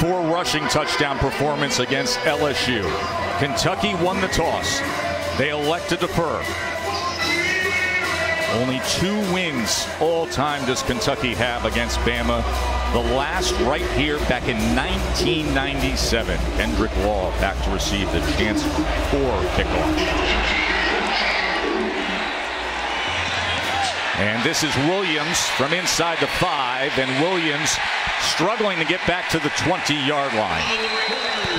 four rushing touchdown performance against LSU. Kentucky won the toss. They elect to defer. Only two wins all time does Kentucky have against Bama. The last right here back in 1997. Kendrick Law back to receive the chance for kickoff. And this is Williams from inside the five, and Williams struggling to get back to the 20 yard line.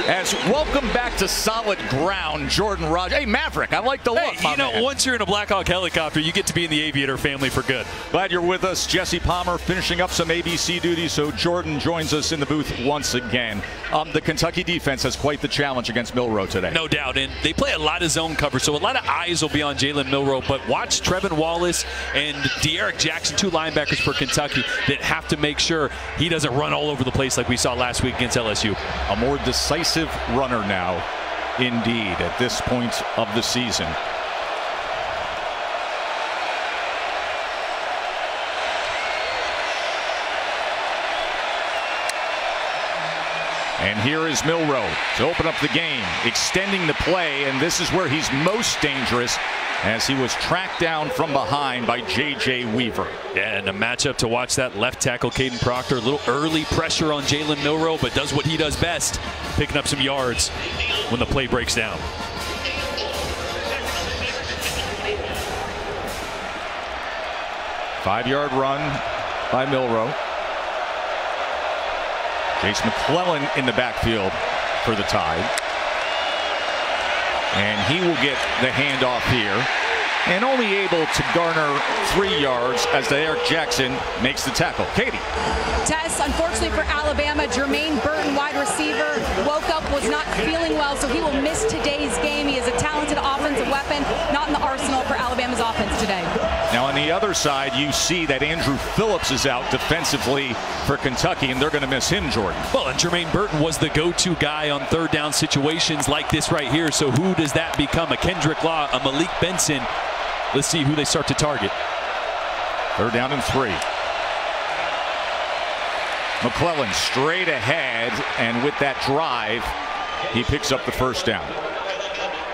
As welcome back to solid ground, Jordan Rodgers. Hey, Maverick, I like the look. Hey, you know, man. once you're in a Blackhawk helicopter, you get to be in the aviator family for good. Glad you're with us. Jesse Palmer finishing up some ABC duty, so Jordan joins us in the booth once again. Um, the Kentucky defense has quite the challenge against Milroe today. No doubt. And they play a lot of zone cover, so a lot of eyes will be on Jalen Milroe, But watch Trevin Wallace and D'Eryk Jackson, two linebackers for Kentucky, that have to make sure he doesn't run all over the place like we saw last week against LSU. A more decisive runner now, indeed, at this point of the season. And here is Milroe to open up the game, extending the play, and this is where he's most dangerous as he was tracked down from behind by J.J. Weaver. Yeah, and a matchup to watch that left tackle, Kadyn Proctor. A little early pressure on Jalen Milroe, but does what he does best, picking up some yards when the play breaks down. Five-yard run by Milroe. Jase McClellan in the backfield for the Tide. And he will get the handoff here. And only able to garner three yards as D'Eryk Jackson makes the tackle. Katie. Tess, unfortunately for Alabama, Jermaine Burton, wide receiver, woke was not feeling well, so he will miss today's game. He is a talented offensive weapon, not in the arsenal for Alabama's offense today. Now on the other side, you see that Andru Phillips is out defensively for Kentucky, and they're going to miss him, Jordan. Well, and Jermaine Burton was the go-to guy on third down situations like this right here. So who does that become? A Kendrick Law, a Malik Benson. Let's see who they start to target. Third down and three. McClellan straight ahead, and with that drive, he picks up the first down.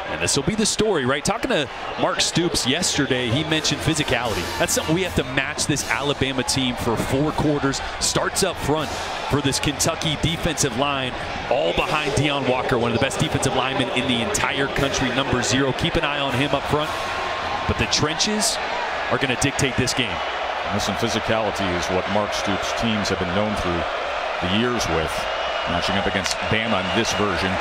And this will be the story, right? Talking to Mark Stoops yesterday, he mentioned physicality. That's something we have to match this Alabama team for four quarters. Starts up front for this Kentucky defensive line, all behind Deone Walker, one of the best defensive linemen in the entire country, number zero. Keep an eye on him up front. But the trenches are going to dictate this game. Listen, physicality is what Mark Stoops' teams have been known through the years with. Matching up against Bama in this version.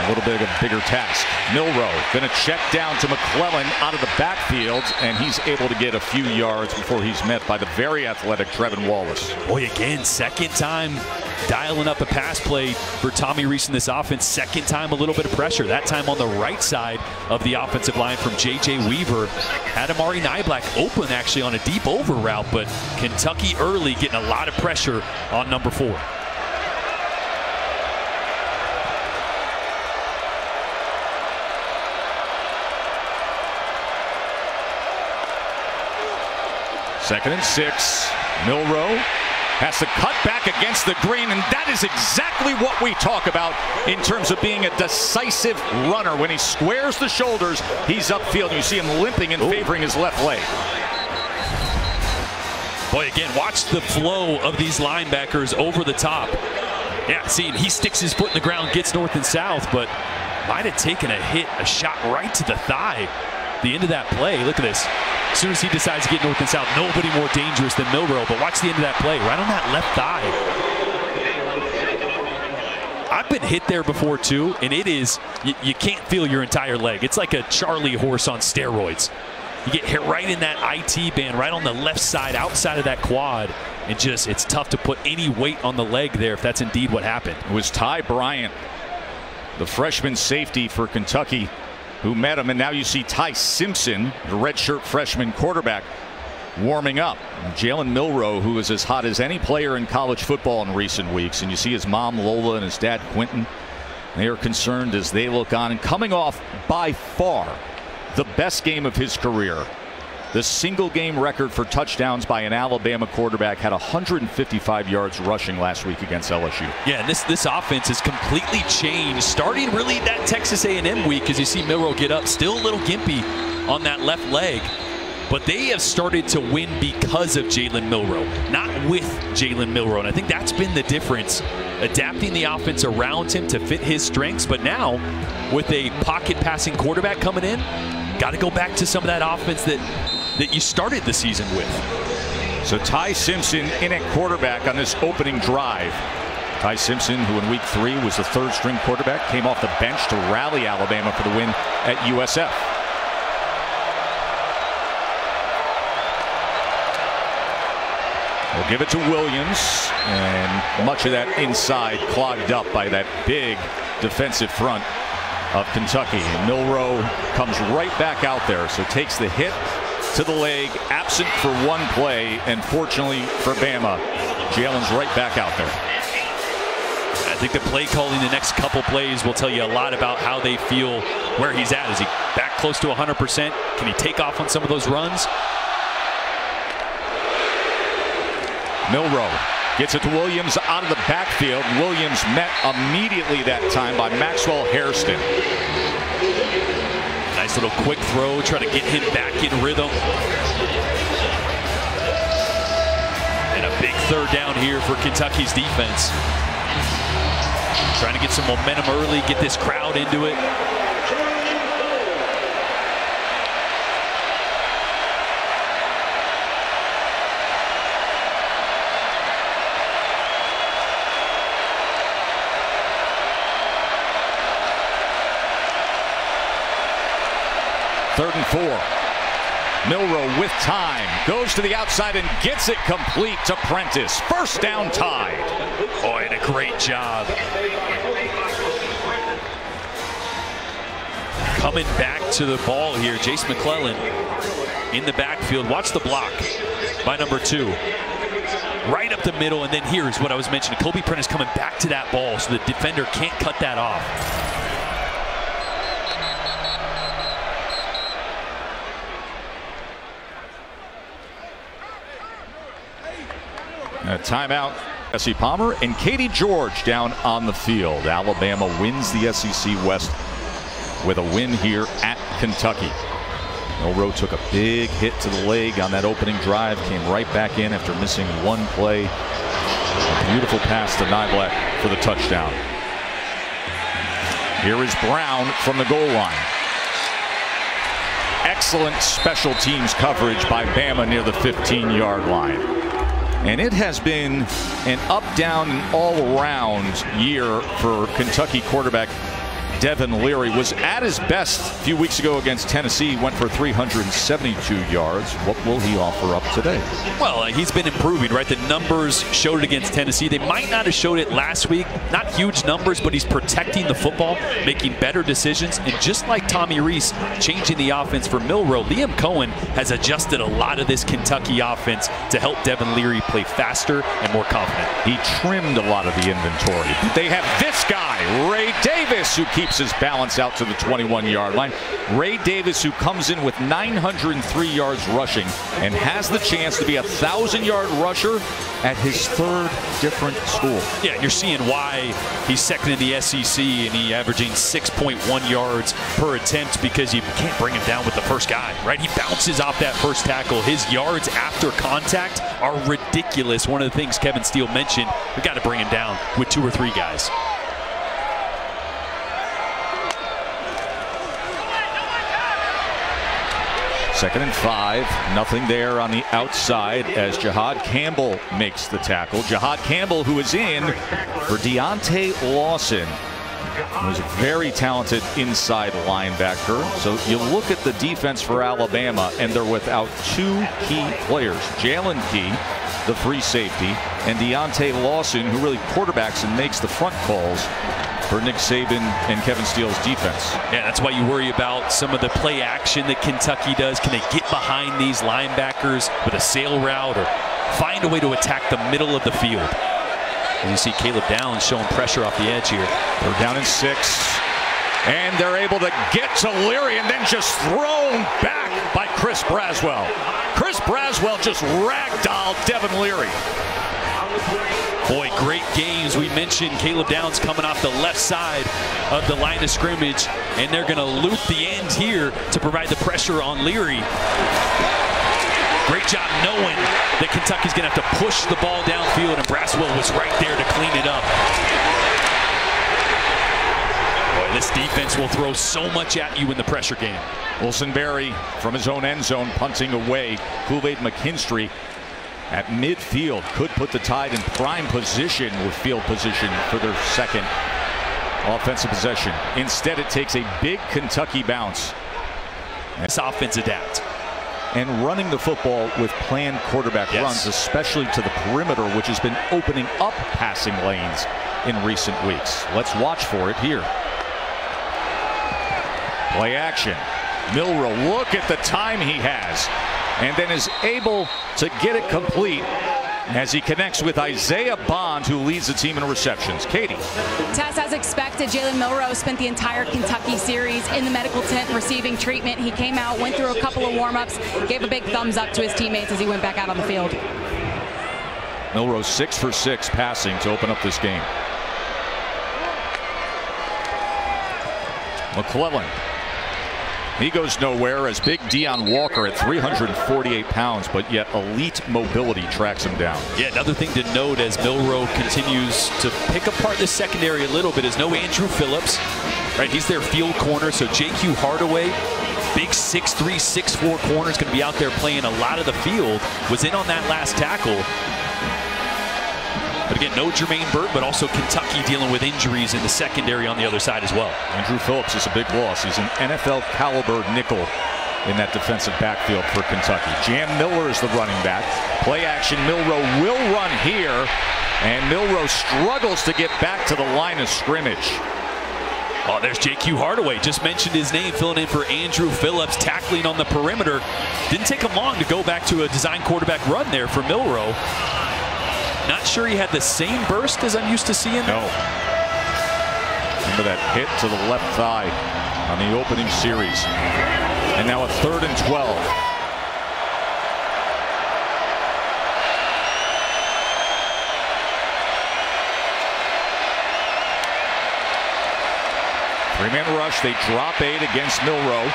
A little bit of a bigger task. Milroe going to check down to McClellan out of the backfield, and he's able to get a few yards before he's met by the very athletic Trevin Wallace. Boy, again, second time dialing up a pass play for Tommy Rees in this offense. Second time a little bit of pressure. That time on the right side of the offensive line from J.J. Weaver. Had Amari Niblack open actually on a deep over route, but Kentucky early getting a lot of pressure on number four. Second and six. Milroe has to cut back against the green, and that is exactly what we talk about in terms of being a decisive runner. When he squares the shoulders, he's upfield. You see him limping and favoring his left leg. Boy, again, watch the flow of these linebackers over the top. Yeah, see, he sticks his foot in the ground, gets north and south, but might have taken a hit, a shot right to the thigh. The end of that play, look at this. As soon as he decides to get north and south, nobody more dangerous than Milroe. But watch the end of that play, right on that left thigh. I've been hit there before too, and it is, you, you can't feel your entire leg. It's like a Charlie horse on steroids. You get hit right in that IT band, right on the left side, outside of that quad. And just, it's tough to put any weight on the leg there if that's indeed what happened. It was Ty Bryant, the freshman safety for Kentucky, who met him. And now you see Ty Simpson, the redshirt freshman quarterback, warming up. Jalen Milroe, who is as hot as any player in college football in recent weeks. And you see his mom, Lola, and his dad, Quentin. They are concerned as they look on and coming off by far the best game of his career the single game record for touchdowns by an Alabama quarterback, had 155 yards rushing last week against LSU. Yeah, this this offense has completely changed. Starting really that Texas A&M week, as you see Milroe get up, still a little gimpy on that left leg. But they have started to win because of Jalen Milroe, not with Jalen Milroe. And I think that's been the difference, adapting the offense around him to fit his strengths. But now, with a pocket passing quarterback coming in, got to go back to some of that offense that, that you started the season with. So Ty Simpson in at quarterback on this opening drive. Ty Simpson, who in week three was the third string quarterback, came off the bench to rally Alabama for the win at USF. We'll give it to Williams, and much of that inside clogged up by that big defensive front of Kentucky. Milroe comes right back out there, so takes the hit to the leg, absent for one play, and fortunately for Bama, Jalen's right back out there. I think the play calling the next couple plays will tell you a lot about how they feel where he's at. Is he back close to 100%? Can he take off on some of those runs? Milroe gets it to Williams out of the backfield. Williams met immediately that time by Maxwell Hairston. Nice little quick throw, try to get him back in rhythm. And a big third down here for Kentucky's defense. Trying to get some momentum early, get this crowd into it. Third and four. Milroe with time goes to the outside and gets it complete to Prentice. First down tied. Oh, and a great job. Coming back to the ball here, Jase McClellan in the backfield. Watch the block by number two. Right up the middle, and then here's what I was mentioning. Kobe Prentice coming back to that ball, so the defender can't cut that off. A timeout. Jesse Palmer and Katie George down on the field. Alabama wins the SEC West with a win here at Kentucky. Milroe took a big hit to the leg on that opening drive, came right back in after missing one play. A beautiful pass to Niblack for the touchdown. Here is Brown from the goal line. Excellent special teams coverage by Bama near the 15 yard line. And it has been an up, down, and all around year for Kentucky quarterback Devin Leary was at his best a few weeks ago against Tennessee. Went for 372 yards. What will he offer up today? Well, uh, he's been improving, right? The numbers showed it against Tennessee. They might not have showed it last week. Not huge numbers, but he's protecting the football, making better decisions. And just like Tommy Rees, changing the offense for Milroe. Liam Coen has adjusted a lot of this Kentucky offense to help Devin Leary play faster and more confident. He trimmed a lot of the inventory. They have this guy, Ray Davis, who keeps his balance out to the 21 yard line. Ray Davis, who comes in with 903 yards rushing and has the chance to be a thousand yard rusher at his third different school. Yeah, you're seeing why he's second in the SEC and he averaging 6.1 yards per attempt because you can't bring him down with the first guy, right? He bounces off that first tackle. His yards after contact are ridiculous. One of the things Kevin Steele mentioned, we got to bring him down with two or three guys. Second and five. Nothing there on the outside as Jihaad Campbell makes the tackle. Jihaad Campbell, who is in for Deontae Lawson, who's a very talented inside linebacker. So you look at the defense for Alabama, and they're without two key players. Jalen Key, the free safety, and Deontae Lawson, who really quarterbacks and makes the front calls for Nick Saban and Kevin Steele's defense. Yeah, that's why you worry about some of the play action that Kentucky does. Can they get behind these linebackers with a sail route or find a way to attack the middle of the field? And you see Caleb Downs showing pressure off the edge here. They're down in six. And they're able to get to Leary and then just thrown back by Chris Braswell. Chris Braswell just ragdolled Devin Leary. Boy, great games. We mentioned Caleb Downs coming off the left side of the line of scrimmage, and they're going to loop the end here to provide the pressure on Leary. Great job knowing that Kentucky's going to have to push the ball downfield, and Braswell was right there to clean it up. Boy, this defense will throw so much at you in the pressure game. Wilson Berry from his own end zone punting away. Kool-Aid McKinstry at midfield could put the Tide in prime position with field position for their second offensive possession. Instead, it takes a big Kentucky bounce. This offense adapt. And running the football with planned quarterback yes. runs, especially to the perimeter, which has been opening up passing lanes in recent weeks. Let's watch for it here. Play action. Milroe, look at the time he has and then is able to get it complete as he connects with Isaiah Bond, who leads the team in receptions. Katie. Tess, as expected, Jalen Milroe spent the entire Kentucky series in the medical tent receiving treatment. He came out, went through a couple of warm-ups, gave a big thumbs up to his teammates as he went back out on the field. Milroe six for six passing to open up this game. McClellan he goes nowhere as big Deone Walker at 348 pounds, but yet elite mobility tracks him down. Yeah, another thing to note as Milroe continues to pick apart the secondary a little bit is no Andru Phillips. Right, he's their field corner, so J.Q. Hardaway big 6'3", 6'4 corner is going to be out there playing a lot of the field. Was in on that last tackle. But again, no Jermaine Burt, but also Kentucky dealing with injuries in the secondary on the other side as well. Andru Phillips is a big loss. He's an NFL caliber nickel in that defensive backfield for Kentucky. Jam Miller is the running back. Play action. Milroe will run here. And Milroe struggles to get back to the line of scrimmage. Oh, there's J.Q. Hardaway. Just mentioned his name, filling in for Andru Phillips, tackling on the perimeter. Didn't take him long to go back to a design quarterback run there for Milroe. Not sure he had the same burst as I'm used to seeing. No. Remember that hit to the left thigh on the opening series. And now a third and 12. Three-man rush. They drop eight against Milroe.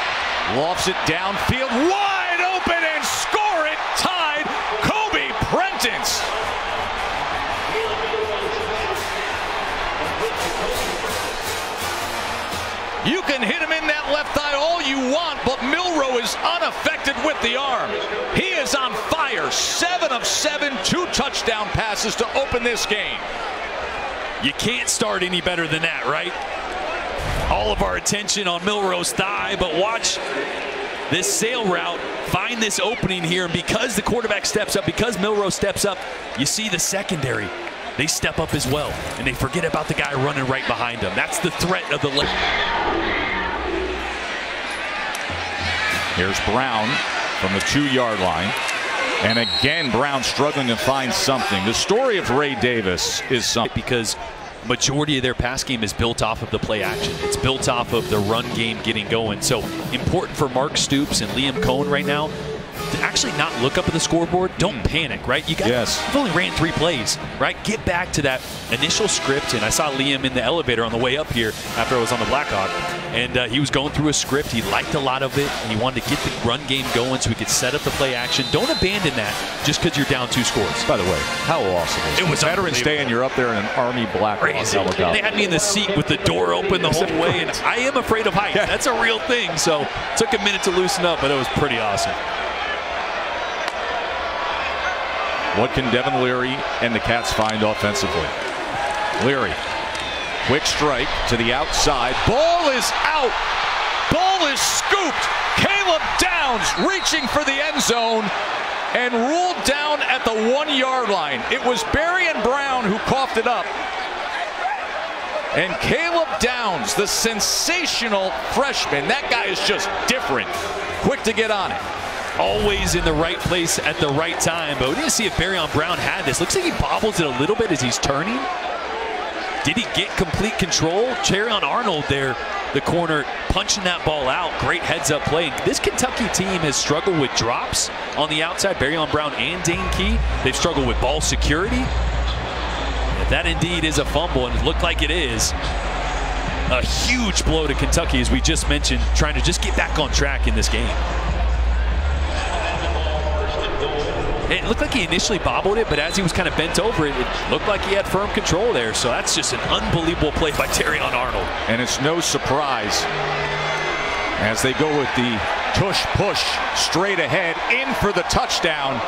Lofts it downfield. Wide open and score it. Tied. Kobe Prentice. You can hit him in that left thigh all you want, but Milroe is unaffected with the arm. He is on fire. Seven of seven, two touchdown passes to open this game. You can't start any better than that, right? All of our attention on Milroe's thigh, but watch this sail route find this opening here. And because the quarterback steps up, because Milroe steps up, you see the secondary they step up as well, and they forget about the guy running right behind them. That's the threat of the left. Here's Brown from the two-yard line. And again, Brown struggling to find something. The story of Ray Davis is something. Because majority of their pass game is built off of the play action. It's built off of the run game getting going. So important for Mark Stoops and Liam Coen right now actually not look up at the scoreboard, don't panic, right? You got yes. you've only ran three plays, right? Get back to that initial script. And I saw Liam in the elevator on the way up here after I was on the Blackhawk, and uh, he was going through a script. He liked a lot of it. And he wanted to get the run game going so he could set up the play action. Don't abandon that just because you're down two scores. By the way, how awesome is it? was Veterans Day and you're up there in an Army Black helicopter. They had me in the seat with the door open the whole way, and I am afraid of heights. That's a real thing. So it took a minute to loosen up, but it was pretty awesome. What can Devin Leary and the Cats find offensively? Leary, quick strike to the outside. Ball is out. Ball is scooped. Caleb Downs reaching for the end zone and ruled down at the one yard line. It was Barion Brown who coughed it up. And Caleb Downs, the sensational freshman, that guy is just different. Quick to get on it always in the right place at the right time. But we didn't see if Barion Brown had this. Looks like he bobbles it a little bit as he's turning. Did he get complete control? Terrion Arnold there the corner, punching that ball out. Great heads up play. This Kentucky team has struggled with drops on the outside. Barion Brown and Dane Key. They've struggled with ball security. If that indeed is a fumble, and it looked like it is, a huge blow to Kentucky, as we just mentioned, trying to just get back on track in this game. It looked like he initially bobbled it, but as he was kind of bent over it, it looked like he had firm control there. So that's just an unbelievable play by Terrion Arnold. And it's no surprise as they go with the tush push straight ahead in for the touchdown.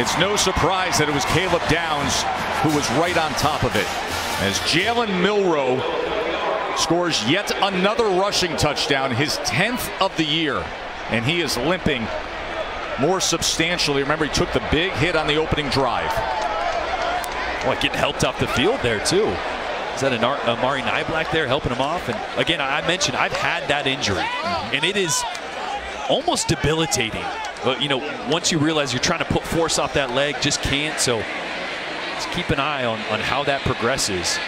It's no surprise that it was Caleb Downs who was right on top of it. As Jalen Milroe scores yet another rushing touchdown, his 10th of the year, and he is limping more substantially. Remember, he took the big hit on the opening drive. Well, getting helped off the field there, too. Is that Amari Niblack there helping him off? And again, I mentioned I've had that injury, mm-hmm. and it is almost debilitating. But, you know, once you realize you're trying to put force off that leg, just can't. So just keep an eye on, on how that progresses.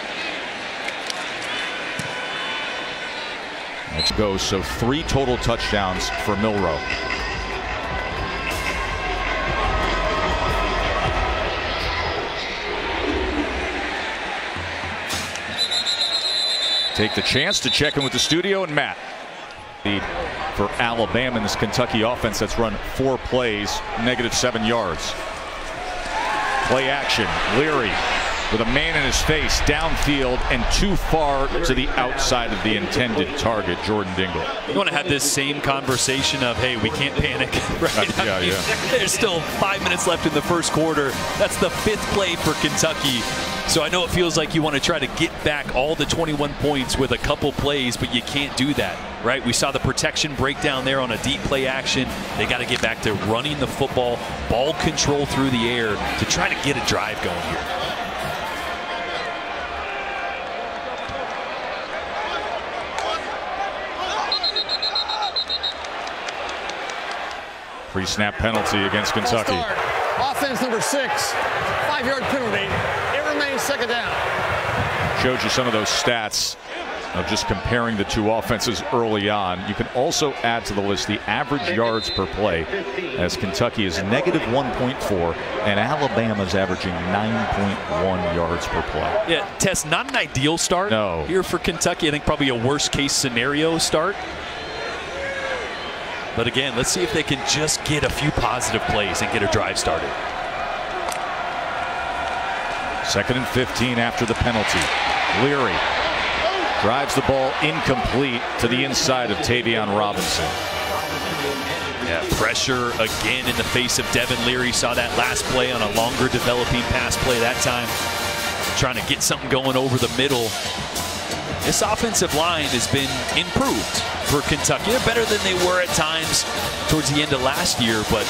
Let's go. So three total touchdowns for Milroe. Take the chance to check in with the studio and Matt. For Alabama in this Kentucky offense that's run four plays, negative seven yards. Play action. Leary with a man in his face downfield and too far to the outside of the intended target, Jordan Dingle. You want to have this same conversation of, hey, we can't panic, right? Uh, yeah, mean, yeah. There's still five minutes left in the first quarter. That's the fifth play for Kentucky. So I know it feels like you want to try to get back all the 21 points with a couple plays, but you can't do that, right? We saw the protection breakdown there on a deep play action. They got to get back to running the football, ball control through the air to try to get a drive going here. Pre-snap penalty against Kentucky. Offense number six, five-yard penalty. It remains second down. Shows you some of those stats of just comparing the two offenses early on. You can also add to the list the average yards per play as Kentucky is negative 1.4 and Alabama's averaging 9.1 yards per play. Yeah, Tess, not an ideal start no. here for Kentucky. I think probably a worst case scenario start. But again, let's see if they can just get a few positive plays and get a drive started. Second and 15 after the penalty. Leary drives the ball incomplete to the inside of Tayvion Robinson. Yeah, pressure again in the face of Devin Leary. Saw that last play on a longer developing pass play that time. Trying to get something going over the middle. This offensive line has been improved for Kentucky. They're better than they were at times towards the end of last year, but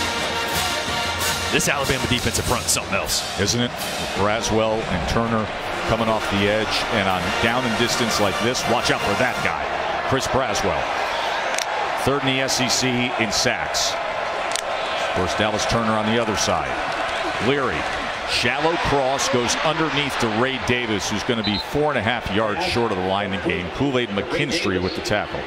this Alabama defensive front is something else. Isn't it? Braswell and Turner coming off the edge and on down and distance like this, watch out for that guy, Chris Braswell. Third in the SEC in sacks. Of course, Dallas Turner on the other side. Leary Shallow cross goes underneath to Ray Davis, who's going to be four and a half yards short of the line in the game. Kool-Aid McKinstry with the tackle.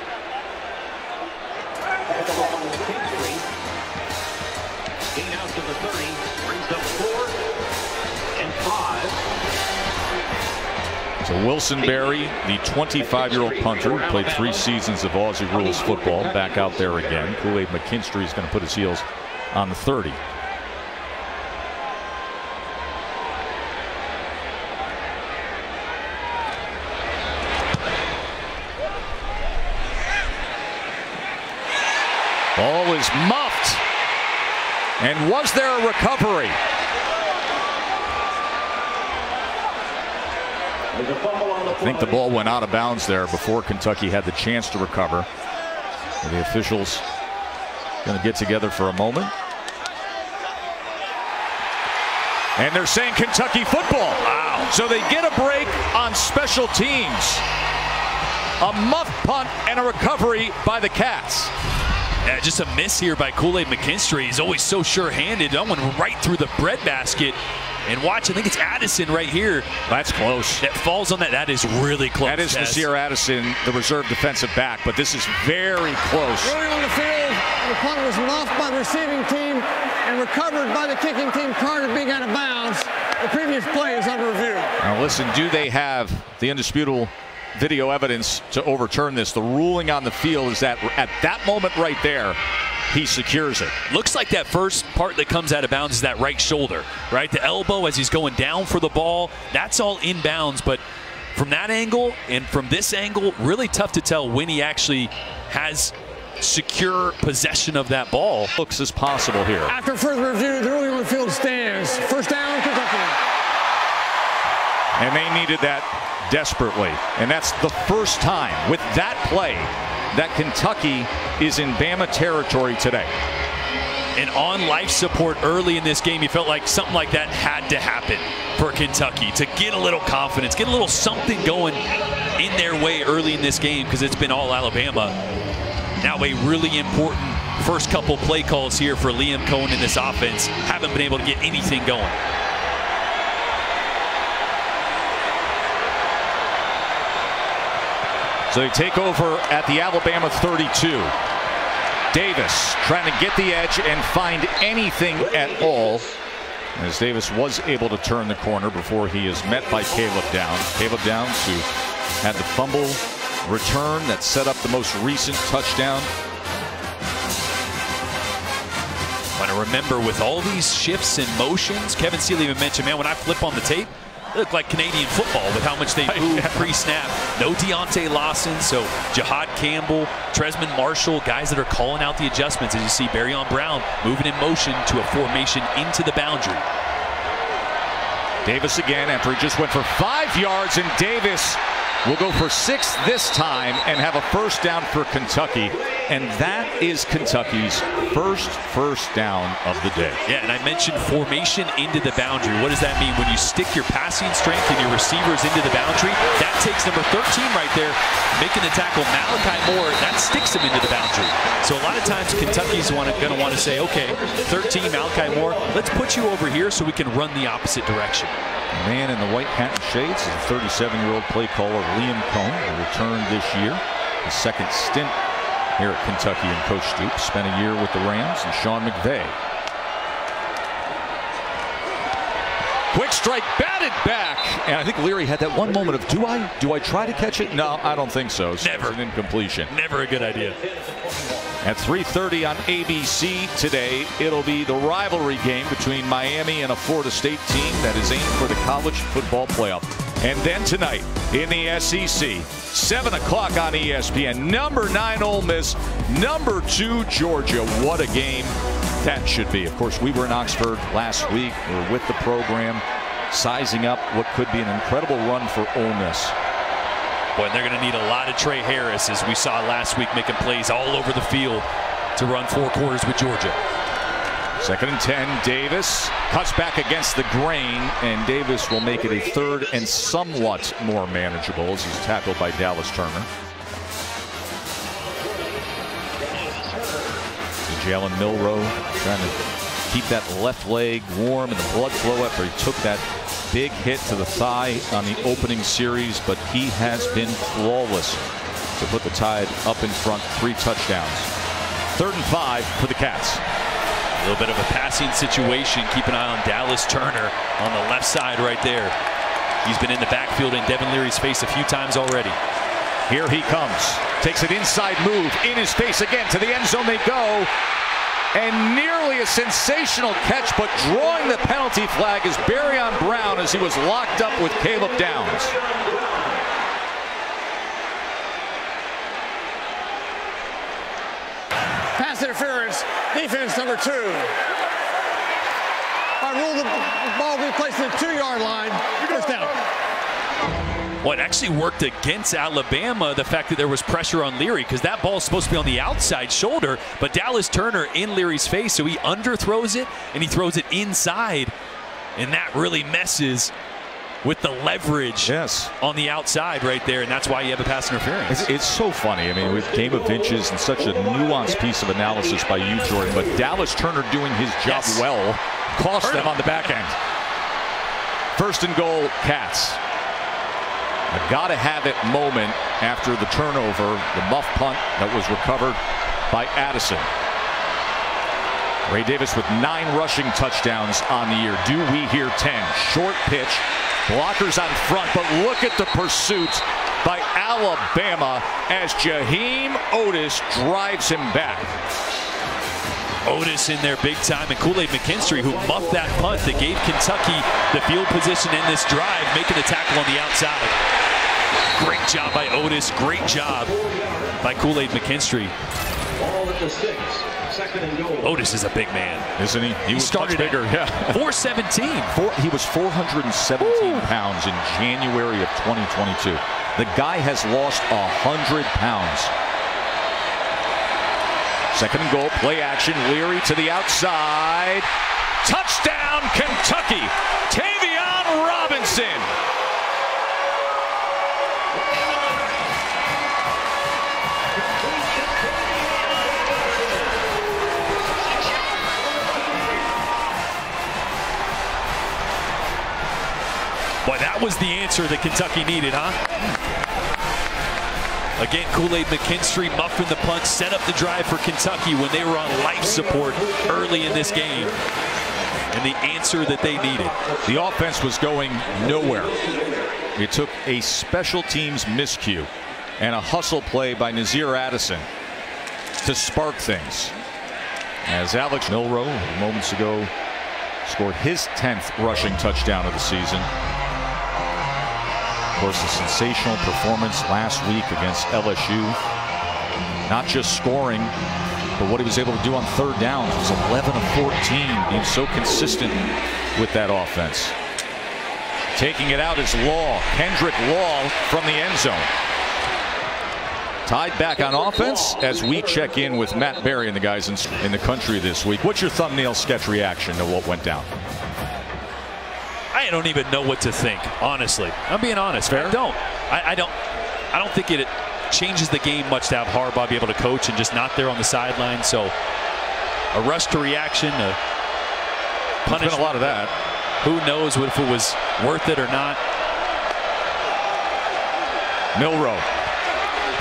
So Wilson Berry, the 25-year-old punter, played three seasons of Aussie rules football, back out there again. Kool-Aid McKinstry is going to put his heels on the 30. Ball is muffed. And was there a recovery? I think the ball went out of bounds there before Kentucky had the chance to recover. The officials going to get together for a moment. And they're saying Kentucky football. Wow. So they get a break on special teams. A muff punt and a recovery by the Cats. Yeah, just a miss here by Kool-Aid McKinstry. He's always so sure-handed. That went right through the breadbasket. And watch, I think it's Addison right here. That's close. That falls on that. That is really close. That is Tess. Nasir Addison, the reserve defensive back, but this is very close. Running on the field, the punt was muffed by the receiving team and recovered by the kicking team prior to being out of bounds. The previous play is under review. Now listen, do they have the indisputable video evidence to overturn this? The ruling on the field is that at that moment right there, he secures it. Looks like that first part that comes out of bounds is that right shoulder, right? The elbow as he's going down for the ball. That's all in bounds, but from that angle and from this angle, really tough to tell when he actually has secure possession of that ball. Looks as possible here. After further review, the ruling on the field stands. First down, Kentucky. And they needed that desperately. And that's the first time with that play that Kentucky is in Bama territory today. And on life support early in this game, you felt like something like that had to happen for Kentucky to get a little confidence, get a little something going in their way early in this game because it's been all Alabama. Now a really important first couple play calls here for Liam Coen in this offense. Haven't been able to get anything going. So they take over at the Alabama 32. Davis trying to get the edge and find anything at all. As Davis was able to turn the corner before he is met by Caleb Downs. Caleb Downs who had the fumble return that set up the most recent touchdown. Want to remember with all these shifts and motions, Kevin Sealy even mentioned, man, when I flip on the tape, it looked like Canadian football with how much they move pre-snap. No Deontae Lawson, so Jihaad Campbell, Trezmen Marshall, guys that are calling out the adjustments as you see Barion Brown moving in motion to a formation into the boundary. Davis again after he just went for five yards and Davis will go for six this time and have a first down for Kentucky. And that is Kentucky's first first down of the day. Yeah, and I mentioned formation into the boundary. What does that mean? When you stick your passing strength and your receivers into the boundary, that takes number 13 right there, making the tackle Malachi Moore. That sticks him into the boundary. So a lot of times Kentucky's going to want to say, okay, 13 Malachi Moore, let's put you over here so we can run the opposite direction. The man in the white hat and shades is a 37-year-old play caller Liam Coen, who returned this year. His second stint here at Kentucky and Coach Stoops spent a year with the Rams and Sean McVay. Quick strike batted back, and I think Leary had that one moment of do I do I try to catch it? No, I don't think so. so Never an incompletion. Never a good idea. At 3:30 on ABC today, it'll be the rivalry game between Miami and a Florida State team that is aimed for the college football playoff. And then tonight in the SEC, 7 o'clock on ESPN, number 9 Ole Miss, number 2 Georgia. What a game that should be. Of course, we were in Oxford last week. We are with the program, sizing up what could be an incredible run for Ole Miss. Boy, they're going to need a lot of Tre Harris, as we saw last week, making plays all over the field to run four quarters with Georgia. Second and 10, Davis cuts back against the grain, and Davis will make it a third and somewhat more manageable as he's tackled by Dallas Turner. Jalen Milroe trying to keep that left leg warm and the blood flow after he took that big hit to the thigh on the opening series, but he has been flawless to put the Tide up in front, three touchdowns. Third and five for the Cats. A little bit of a passing situation. Keep an eye on Dallas Turner on the left side right there. He's been in the backfield in Devin Leary's face a few times already. Here he comes. Takes an inside move in his face again. To the end zone they go. And nearly a sensational catch, but drawing the penalty flag is Barion Brown as he was locked up with Caleb Downs. Interference, defense number two. By rule, the ball be placed in the two-yard line. First down. Well, it actually worked against Alabama, the fact that there was pressure on Leary, because that ball is supposed to be on the outside shoulder, but Dallas Turner in Leary's face, so he underthrows it, and he throws it inside, and that really messes with the leverage yes. on the outside right there, and that's why you have a pass interference. It's, it's, so funny. I mean, with game of inches and such a nuanced piece of analysis by you, Jordan, but Dallas Turner doing his job yes. well cost them on the back end. First and goal, Cats. A gotta have it moment after the turnover, the muff punt that was recovered by Addison. Ray Davis with nine rushing touchdowns on the year. Do we hear 10? Short pitch, blockers on front, but look at the pursuit by Alabama as Jaheim Oatis drives him back. Oatis in there big time, and Kool-Aid McKinstry, who muffed that punt that gave Kentucky the field position in this drive, making the tackle on the outside. Great job by Oatis. Great job by Kool-Aid McKinstry. Oatis is a big man, isn't he? He, he was started bigger. Yeah, 417. Four, he was 417 Ooh. pounds in January of 2022. The guy has lost 100 pounds. Second and goal, play action. Leary to the outside. Touchdown, Kentucky. Tayvion Robinson. That was the answer that Kentucky needed, huh? Again, Kool-Aid McKinstry muffing the punt, set up the drive for Kentucky when they were on life support early in this game. And the answer that they needed. The offense was going nowhere. It took a special teams miscue and a hustle play by Nazir Addison to spark things. As Alex Milroe moments ago scored his 10th rushing touchdown of the season course, a sensational performance last week against LSU. Not just scoring, but what he was able to do on third downs was 11 of 14, being so consistent with that offense. Taking it out is Law, Kendrick Law from the end zone. Tied back on offense as we check in with Matt Barrie and the guys in, in the country this week. What's your thumbnail sketch reaction to what went down? I don't even know what to think, honestly. I'm being honest. Fair? I don't. I, I don't. I don't think it changes the game much to have Harbaugh be able to coach and just not there on the sideline. So a rush to reaction, a punishment. a lot of that. Who knows if it was worth it or not. Milroe.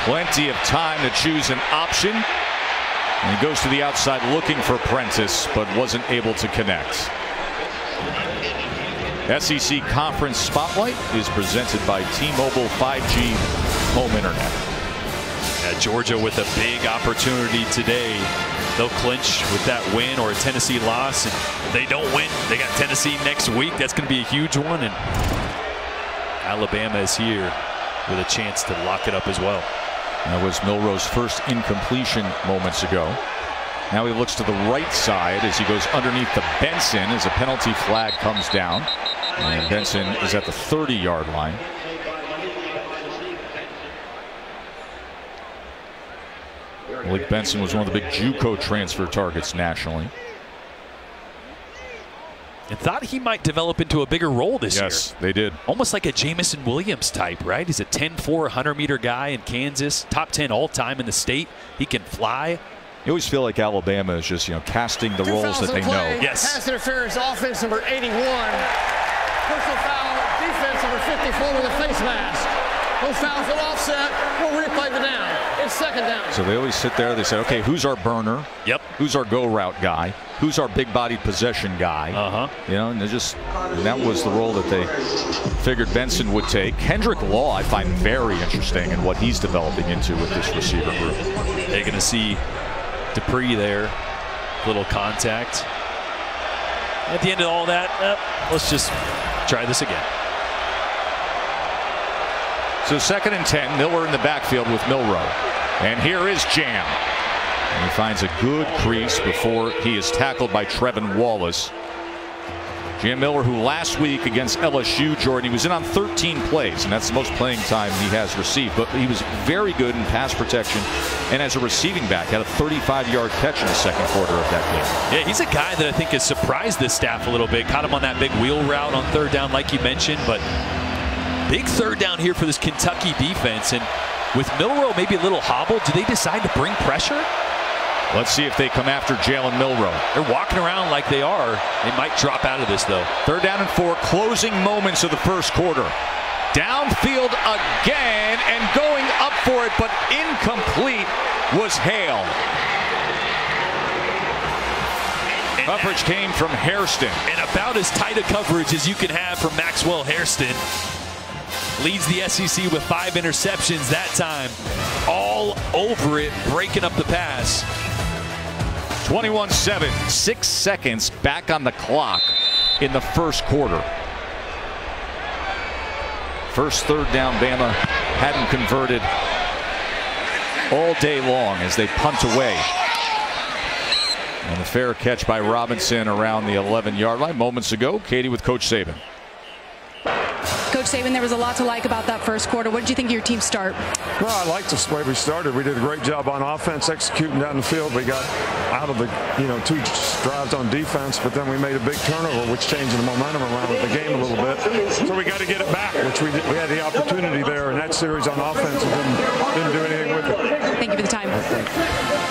Plenty of time to choose an option. And he goes to the outside looking for Prentice, but wasn't able to connect. SEC Conference Spotlight is presented by T-Mobile 5G Home Internet. Yeah, Georgia with a big opportunity today. They'll clinch with that win or a Tennessee loss. And they don't win. They got Tennessee next week. That's going to be a huge one. And Alabama is here with a chance to lock it up as well. That was Milroe's first incompletion moments ago. Now he looks to the right side as he goes underneath the Benson as a penalty flag comes down. And Benson is at the 30 yard line. Malik Benson was one of the big JUCO transfer targets nationally. And thought he might develop into a bigger role this yes, year. Yes, they did. Almost like a Jameson Williams type, right? He's a 10-4, 100-meter guy in Kansas, top 10 all-time in the state. He can fly. You always feel like Alabama is just, you know, casting the roles that they play. know. Yes. Pass interference, offense number 81. Personal foul, defense number 54 with a face mask. Those fouls will offset. We'll replay the down. It's second down. So they always sit there. They say, okay, who's our burner? Yep. Who's our go route guy? Who's our big bodied possession guy? Uh huh. You know, and they just that was the role that they figured Benson would take. Kendrick Law, I find very interesting in what he's developing into with this receiver group. They're going to see Dupree there. Little contact. At the end of all that, uh, let's just try this again. So second and 10, Miller in the backfield with Milroe. And here is Jam. And he finds a good crease before he is tackled by Trevin Wallace. Jam Miller, who last week against LSU, Jordan, he was in on 13 plays, and that's the most playing time he has received. But he was very good in pass protection, and as a receiving back, had a 35-yard catch in the second quarter of that game. Yeah, he's a guy that I think has surprised this staff a little bit. Caught him on that big wheel route on third down, like you mentioned, but big third down here for this Kentucky defense. And with Milroe maybe a little hobbled, do they decide to bring pressure? Let's see if they come after Jalen Milroe. They're walking around like they are. They might drop out of this, though. Third down and four, closing moments of the first quarter. Downfield again and going up for it, but incomplete was Hale. Coverage came from Hairston. And about as tight a coverage as you can have from Maxwell Hairston. Leads the SEC with five interceptions that time. All over it, breaking up the pass. 21-7, six seconds back on the clock in the first quarter. First third down, Bama hadn't converted all day long as they punt away. And the fair catch by Robinson around the 11 yard line moments ago. Katie with Coach Saban. Coach Saban, there was a lot to like about that first quarter. What did you think of your team start? Well, I liked the way we started. We did a great job on offense, executing down the field. We got out of the, you know, two drives on defense, but then we made a big turnover, which changed the momentum around the game a little bit. So we got to get it back, which we, we had the opportunity there in that series on offense didn't, didn't do anything with it. Thank you for the time.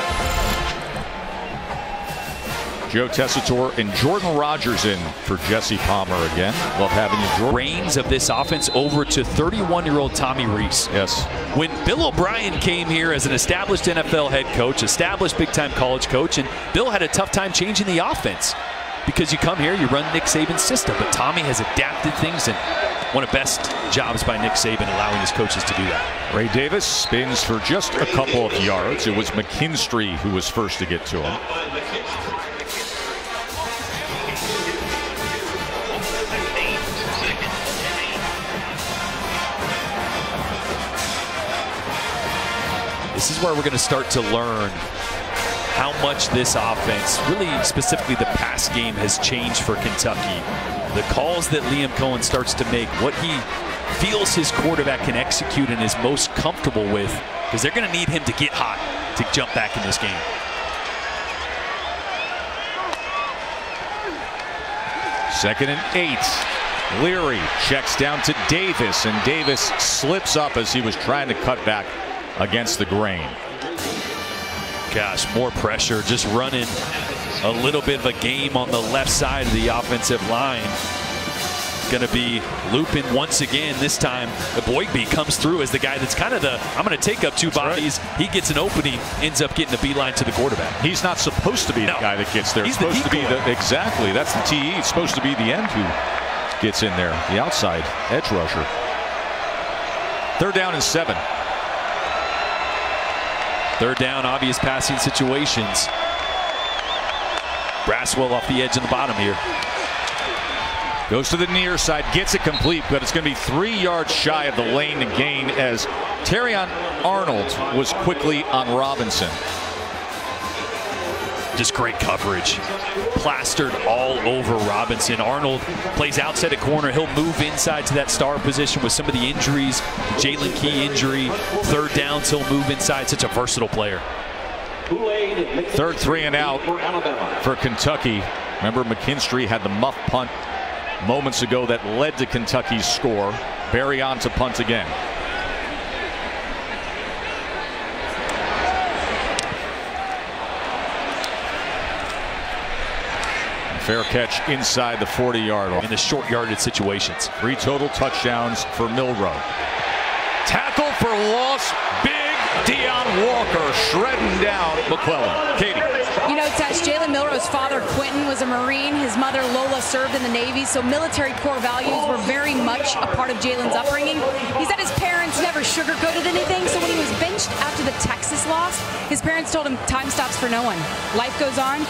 Joe Tessitore and Jordan Rodgers in for Jesse Palmer again. Love having you, Jordan. Reins of this offense over to 31-year-old Tommy Rees. Yes. When Bill O'Brien came here as an established NFL head coach, established big-time college coach, and Bill had a tough time changing the offense because you come here, you run Nick Saban's system, but Tommy has adapted things and one of the best jobs by Nick Saban allowing his coaches to do that. Ray Davis spins for just a couple of yards. It was McKinstry who was first to get to him. This is where we're going to start to learn how much this offense, really specifically the pass game, has changed for Kentucky. The calls that Liam Coen starts to make, what he feels his quarterback can execute and is most comfortable with, because they're going to need him to get hot to jump back in this game. Second and eight. Leary checks down to Davis, and Davis slips up as he was trying to cut back against the grain. Gosh, more pressure, just running a little bit of a game on the left side of the offensive line. Going to be looping once again. This time, the Eboigbe comes through as the guy that's kind of the, I'm going to take up two That's bodies. right. He gets an opening, ends up getting a beeline to the quarterback. He's not supposed to be No. the guy that gets there. He's It's the supposed to be the exactly. That's the TE. It's supposed to be the end who gets in there, the outside edge rusher. Third down and seven. Third down, obvious passing situations. Braswell off the edge in the bottom here. Goes to the near side, gets it complete, but it's going to be three yards shy of the lane to gain as Terrion Arnold was quickly on Robinson. Just great coverage. Plastered all over Robinson. Arnold plays outside a corner. He'll move inside to that star position with some of the injuries. Jaylen Key injury. Third downs, he'll move inside. Such a versatile player. Third three and out for Kentucky. Remember, McKinstry had the muff punt moments ago that led to Kentucky's score. Berry on to punt again. Fair catch inside the 40 yard line. In the short yarded situations. Three total touchdowns for Milroe. Tackle for loss. Big Deone Walker shredding down McClellan. Katie. You know, Tesh, Jalen Milroe's father, Quentin, was a Marine. His mother, Lola, served in the Navy, so military core values were very much a part of Jalen's upbringing. He said his parents never sugarcoated anything, so when he was benched after the Texas loss, his parents told him, time stops for no one. Life goes on.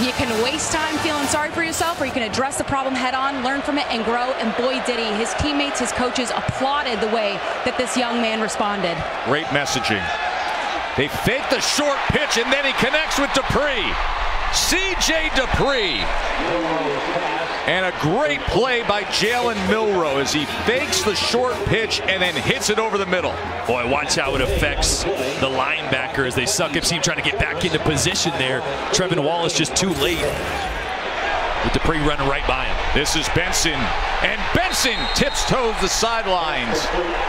You can waste time feeling sorry for yourself, or you can address the problem head on, learn from it, and grow. And boy, did he. His teammates, his coaches applauded the way that this young man responded. Great messaging. They fake the short pitch and then he connects with Dippre. CJ Dippre. And a great play by Jalen Milroe as he fakes the short pitch and then hits it over the middle. Boy, watch how it affects the linebacker as they suck up. See trying to get back into position there. Trevin Wallace just too late. with Dippre running right by him. This is Benson, and Benson tips toes the sidelines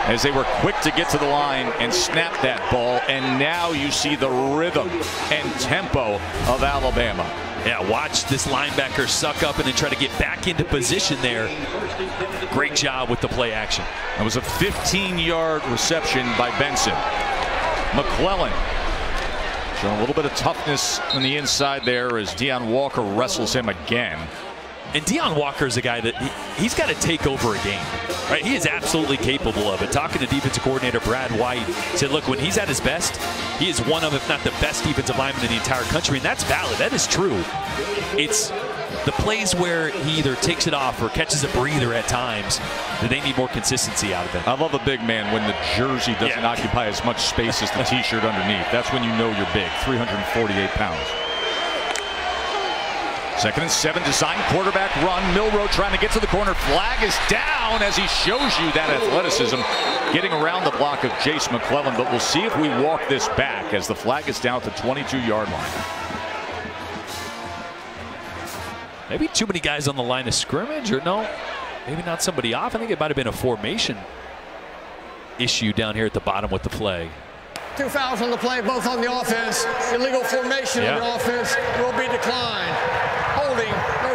as they were quick to get to the line and snap that ball. And now you see the rhythm and tempo of Alabama. Yeah, watch this linebacker suck up and then try to get back into position there. Great job with the play action. That was a 15-yard reception by Benson. McClellan showing a little bit of toughness on the inside there as Deone Walker wrestles him again. And Deone Walker is a guy that he, has got to take over a game, right? He is absolutely capable of it. Talking to defensive coordinator Brad White, said, look, when he's at his best, he is one of, if not the best defensive lineman in the entire country, and that's valid. That is true. It's the plays where he either takes it off or catches a breather at times that they need more consistency out of it. I love a big man when the jersey doesn't yeah. occupy as much space as the t-shirt underneath. That's when you know you're big, 348 pounds. Second and seven, design quarterback run. Milroe trying to get to the corner. Flag is down as he shows you that athleticism getting around the block of Jase McClellan. But we'll see if we walk this back as the flag is down at the 22-yard line. Maybe too many guys on the line of scrimmage, or no? Maybe not somebody off. I think it might have been a formation issue down here at the bottom with the flag. Two fouls on the play, both on the offense. Illegal formation yeah. on the offense will be declined.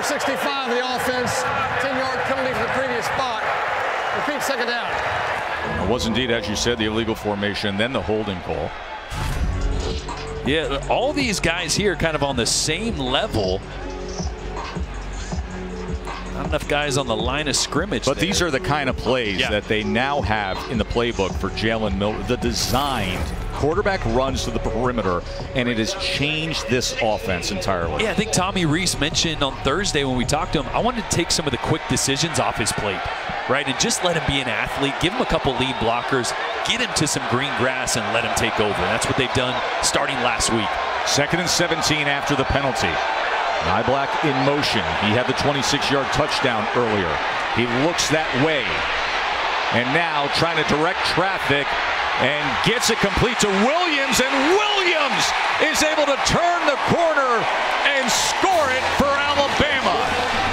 Holding, number 65 of the offense. 10-yard penalty for the previous spot. Repeat second down. It was indeed, as you said, the illegal formation, then the holding call. Yeah, all these guys here kind of on the same level not enough guys on the line of scrimmage. But there. these are the kind of plays yeah. that they now have in the playbook for Jalen Milroe. The designed quarterback runs to the perimeter, and it has changed this offense entirely. Yeah, I think Tommy Rees mentioned on Thursday when we talked to him, I wanted to take some of the quick decisions off his plate, right? And just let him be an athlete, give him a couple lead blockers, get him to some green grass, and let him take over. And that's what they've done starting last week. Second and 17 after the penalty. Niblack in motion. He had the 26-yard touchdown earlier. He looks that way. And now trying to direct traffic and gets it complete to Williams. And Williams is able to turn the corner and score it for Alabama.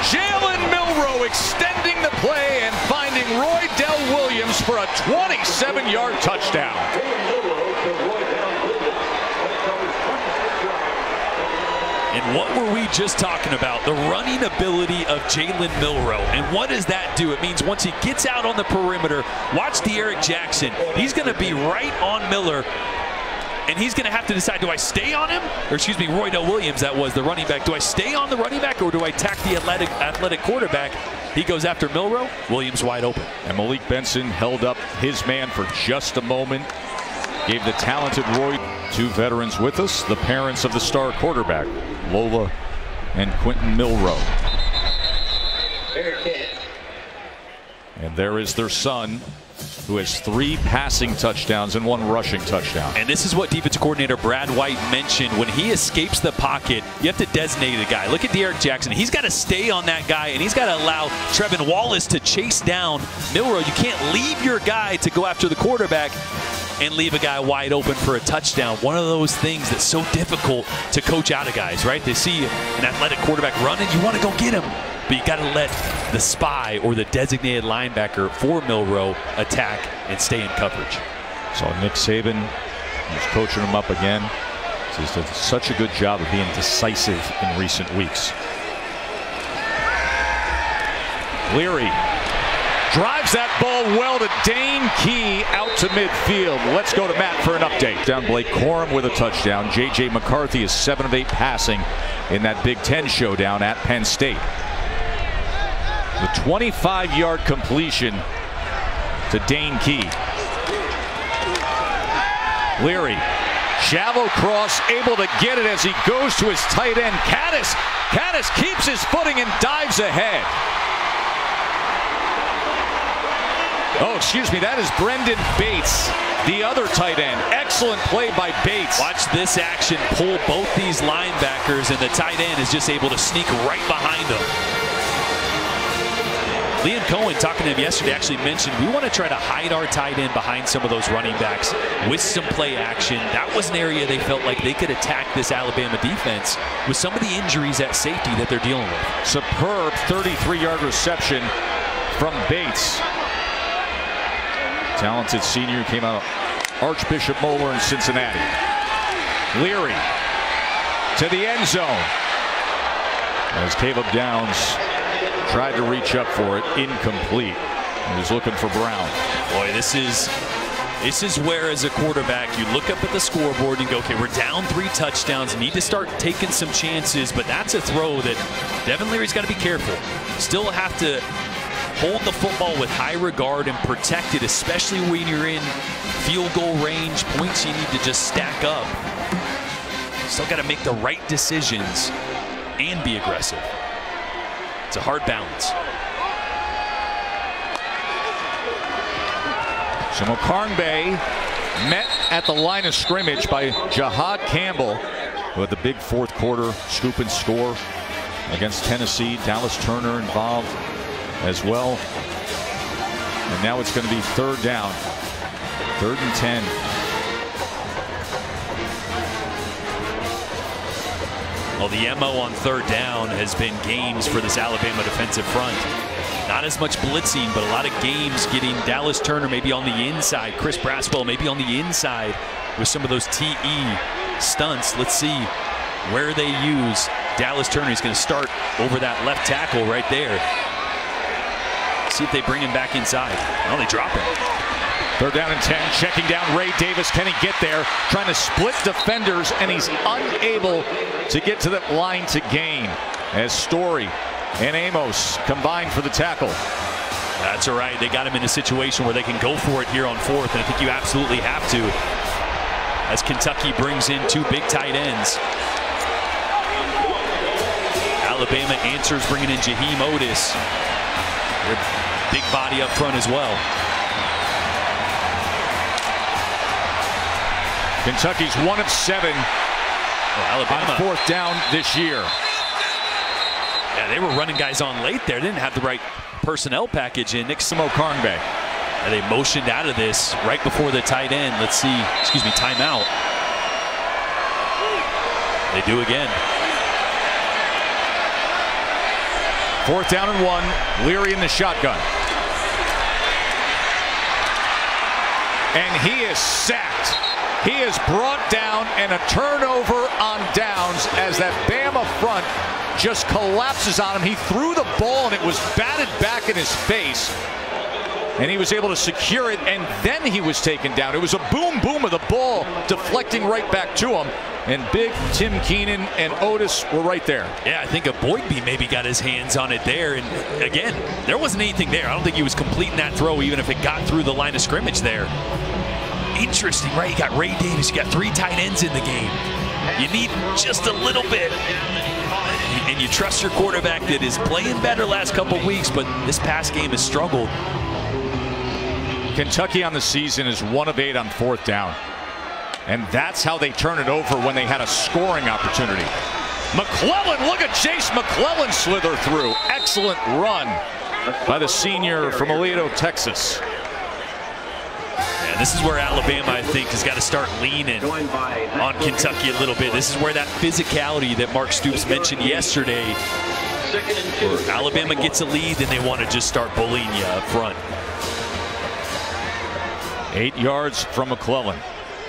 Jalen Milroe extending the play and finding Roydell Williams for a 27-yard touchdown. What were we just talking about? The running ability of Jalen Milroe. And what does that do? It means once he gets out on the perimeter, watch D'Eryk Jackson. He's going to be right on Miller and he's going to have to decide, do I stay on him? Or excuse me, Roydell Williams, that was the running back. Do I stay on the running back or do I attack the athletic, athletic quarterback? He goes after Milroe. Williams wide open. And Malik Benson held up his man for just a moment. Gave the talented Roy two veterans with us, the parents of the star quarterback. Lola and Quentin Milroe. And there is their son, who has three passing touchdowns and one rushing touchdown. And this is what defensive coordinator Brad White mentioned. When he escapes the pocket, you have to designate a guy. Look at D'Eryk Jackson. He's got to stay on that guy, and he's got to allow Trevin Wallace to chase down Milroe. You can't leave your guy to go after the quarterback and leave a guy wide open for a touchdown. One of those things that's so difficult to coach out of guys, right? They see an athletic quarterback running, you want to go get him. But you got to let the spy or the designated linebacker for Milroe attack and stay in coverage. So Nick Saban, who's coaching him up again, he's done such a good job of being decisive in recent weeks. Leary Drives that ball well to Dane Key out to midfield. Let's go to Matt for an update. Down Blake Corum with a touchdown. J.J. McCarthy is 7 of 8 passing in that Big Ten showdown at Penn State. The 25-yard completion to Dane Key. Leary, shallow cross, able to get it as he goes to his tight end. Kattus, Kattus keeps his footing and dives ahead. Oh, excuse me. That is Brendan Bates, the other tight end. Excellent play by Bates. Watch this action pull both these linebackers, and the tight end is just able to sneak right behind them. Liam Coen, talking to him yesterday, actually mentioned we want to try to hide our tight end behind some of those running backs with some play action. That was an area they felt like they could attack this Alabama defense with some of the injuries at safety that they're dealing with. Superb 33-yard reception from Bates. Talented senior came out of Archbishop Moeller in Cincinnati. Leary to the end zone. As Caleb Downs tried to reach up for it, incomplete. He was looking for Brown. Boy, this is this is where, as a quarterback, you look up at the scoreboard and go, okay, we're down three touchdowns, need to start taking some chances, but that's a throw that Devin Leary's got to be careful. Still have to hold the football with high regard and protect it, especially when you're in field goal range, points you need to just stack up. Still got to make the right decisions and be aggressive. It's a hard balance. So Mokangbe met at the line of scrimmage by Jihaad Campbell, with the big fourth quarter scoop and score against Tennessee. Dallas Turner involved as well. And now it's going to be third down. Third and 10. Well, the MO on third down has been games for this Alabama defensive front. Not as much blitzing, but a lot of games getting Dallas Turner maybe on the inside, Chris Braswell maybe on the inside with some of those TE stunts. Let's see where they use Dallas Turner. He's going to start over that left tackle right there. See if they bring him back inside. Oh, they drop him. Third down and 10, checking down Ray Davis. Can he get there? Trying to split defenders, and he's unable to get to that line to gain as Story and Amos combined for the tackle. That's all right. They got him in a situation where they can go for it here on fourth, and I think you absolutely have to as Kentucky brings in two big tight ends. Alabama answers bringing in Jaheim Oatis. Big body up front as well. Kentucky's one of seven well, Alabama. on fourth down this year. Yeah, they were running guys on late there. They Didn't have the right personnel package in. Nick Karngbe. And they motioned out of this right before the tight end. Let's see. Excuse me, timeout. They do again. Fourth down and one. Leary in the shotgun. And he is sacked. He is brought down and a turnover on downs as that Bama front just collapses on him. He threw the ball and it was batted back in his face. And he was able to secure it, and then he was taken down. It was a boom boom of the ball deflecting right back to him. And big Tim Keenan and Oatis were right there. Yeah, I think a Eboigbe maybe got his hands on it there. And again, there wasn't anything there. I don't think he was completing that throw, even if it got through the line of scrimmage there interesting, right? You got Ray Davis, you got three tight ends in the game. You need just a little bit. And you trust your quarterback that is playing better last couple weeks, but this past game has struggled. Kentucky on the season is one of eight on fourth down. And that's how they turn it over when they had a scoring opportunity. McClellan, look at Chase McClellan slither through. Excellent run by the senior from Aledo, Texas. And this is where Alabama, I think, has got to start leaning on Kentucky a little bit. This is where that physicality that Mark Stoops mentioned yesterday, where Alabama gets a lead and they want to just start bullying you up front. Eight yards from McClellan.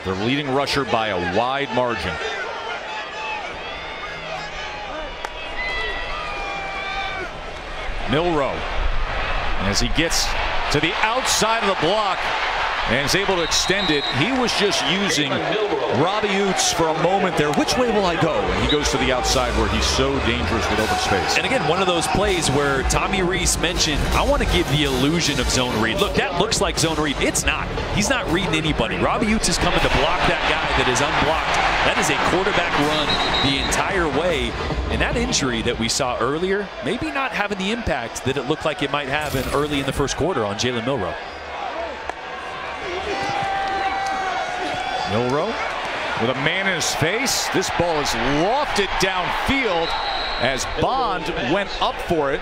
Their leading rusher by a wide margin. Milrow, as he gets to the outside of the block and is able to extend it. He was just using Robbie Ouzts for a moment there. Which way will I go? And he goes to the outside where he's so dangerous with open space. And again, one of those plays where Tommy Rees mentioned, I want to give the illusion of zone read. Look, that looks like zone read. It's not. He's not reading anybody. Robbie Ouzts is coming to block that guy that is unblocked. That is a quarterback run the entire way. And that injury that we saw earlier, maybe not having the impact that it looked like it might have in early in the first quarter on Jalen Milroe. Milroe with a man in his face. This ball is lofted downfield as Bond went up for it.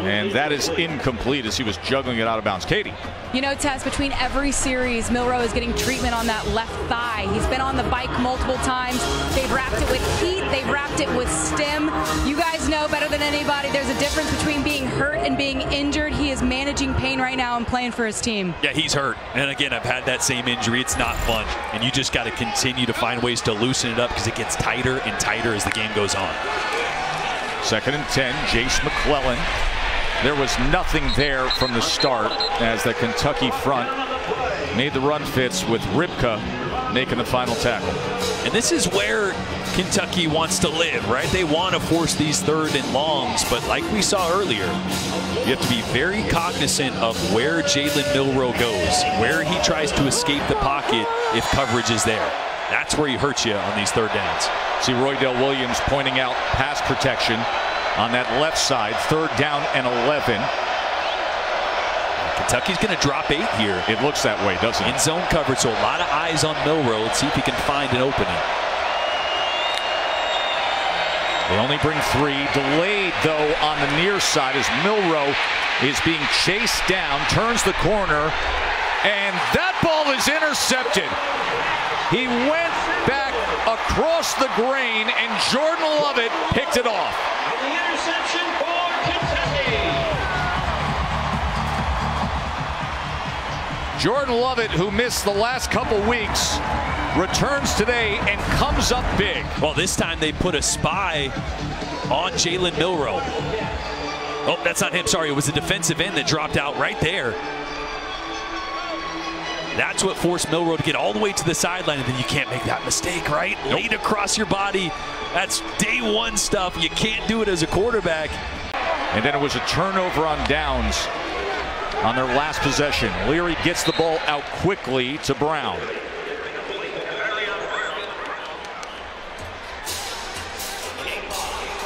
And that is incomplete as he was juggling it out of bounds. Katie. You know, Tess, between every series, Milroe is getting treatment on that left thigh. He's been on the bike multiple times. They've wrapped it with heat. They've wrapped it with stem. You guys know better than anybody there's a difference between being hurt and being injured. He is managing pain right now and playing for his team. Yeah, he's hurt. And again, I've had that same injury. It's not fun. And you just got to continue to find ways to loosen it up because it gets tighter and tighter as the game goes on. Second and 10, Jase McClellan. There was nothing there from the start as the Kentucky front made the run fits with Ripka making the final tackle. And this is where Kentucky wants to live, right? They want to force these third and longs, but like we saw earlier, you have to be very cognizant of where Jalen Milroe goes, where he tries to escape the pocket if coverage is there. That's where he hurts you on these third downs. See Roydell Williams pointing out pass protection on that left side, third down and 11. Kentucky's going to drop eight here. It looks that way, doesn't it? In zone coverage, so a lot of eyes on Milroe. Let's see if he can find an opening. They only bring three. Delayed, though, on the near side as Milroe is being chased down, turns the corner, and that ball is intercepted. He went back across the grain, and Jordan Lovett picked it off. The interception for Kentucky. Jordan Lovett, who missed the last couple weeks, returns today and comes up big. Well, this time they put a spy on Jalen Milroe. Oh, that's not him. Sorry, it was a defensive end that dropped out right there. That's what forced Milroe to get all the way to the sideline, and then you can't make that mistake, right? Nope. Laid across your body. That's day one stuff. You can't do it as a quarterback. And then it was a turnover on downs on their last possession. Leary gets the ball out quickly to Brown.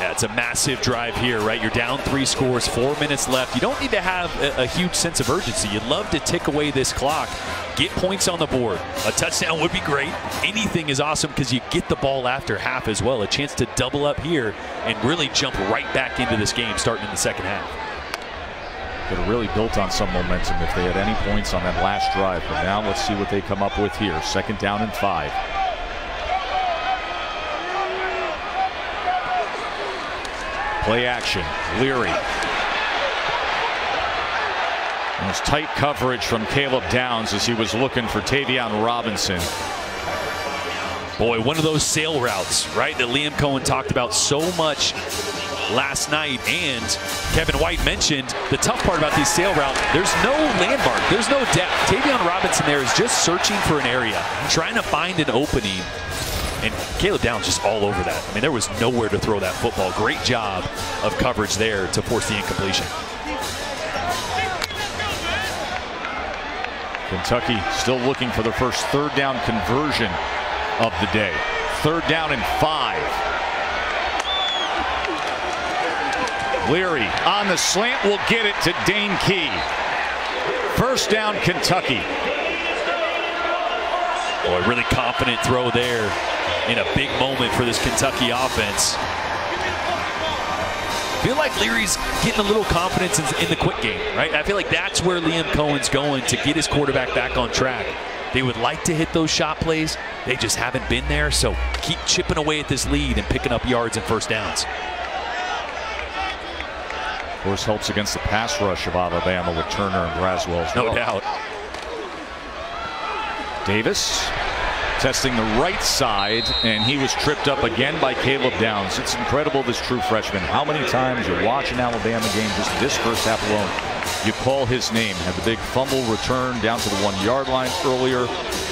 Yeah, it's a massive drive here, right? You're down three scores, four minutes left. You don't need to have a, a, huge sense of urgency. You'd love to tick away this clock, get points on the board. A touchdown would be great. Anything is awesome because you get the ball after half as well. A chance to double up here and really jump right back into this game starting in the second half. Have really built on some momentum if they had any points on that last drive. But now let's see what they come up with here. Second down and five. Play action. Leary. And it's tight coverage from Caleb Downs as he was looking for Tayvion Robinson. Boy, one of those sail routes, right, that Liam Coen talked about so much last night. And Kevin White mentioned the tough part about these sail routes, there's no landmark, there's no depth. Tayvion Robinson there is just searching for an area, trying to find an opening. Caleb Downs just all over that. I mean, there was nowhere to throw that football. Great job of coverage there to force the incompletion. Kentucky still looking for the first third down conversion of the day. Third down and five. Leary on the slant will get it to Dane Key. First down Kentucky. Boy, really confident throw there in a big moment for this Kentucky offense. I feel like Leary's getting a little confidence in, in, the quick game, right? I feel like that's where Liam Coen's going to get his quarterback back on track. They would like to hit those shot plays. They just haven't been there. So keep chipping away at this lead and picking up yards and first downs. Of course, helps against the pass rush of Alabama with Turner and Braswell. No well. doubt. Davis testing the right side, and he was tripped up again by Caleb Downs. It's incredible, this true freshman. How many times you watch an Alabama game just this first half alone, you call his name. Had the big fumble return down to the one-yard line earlier.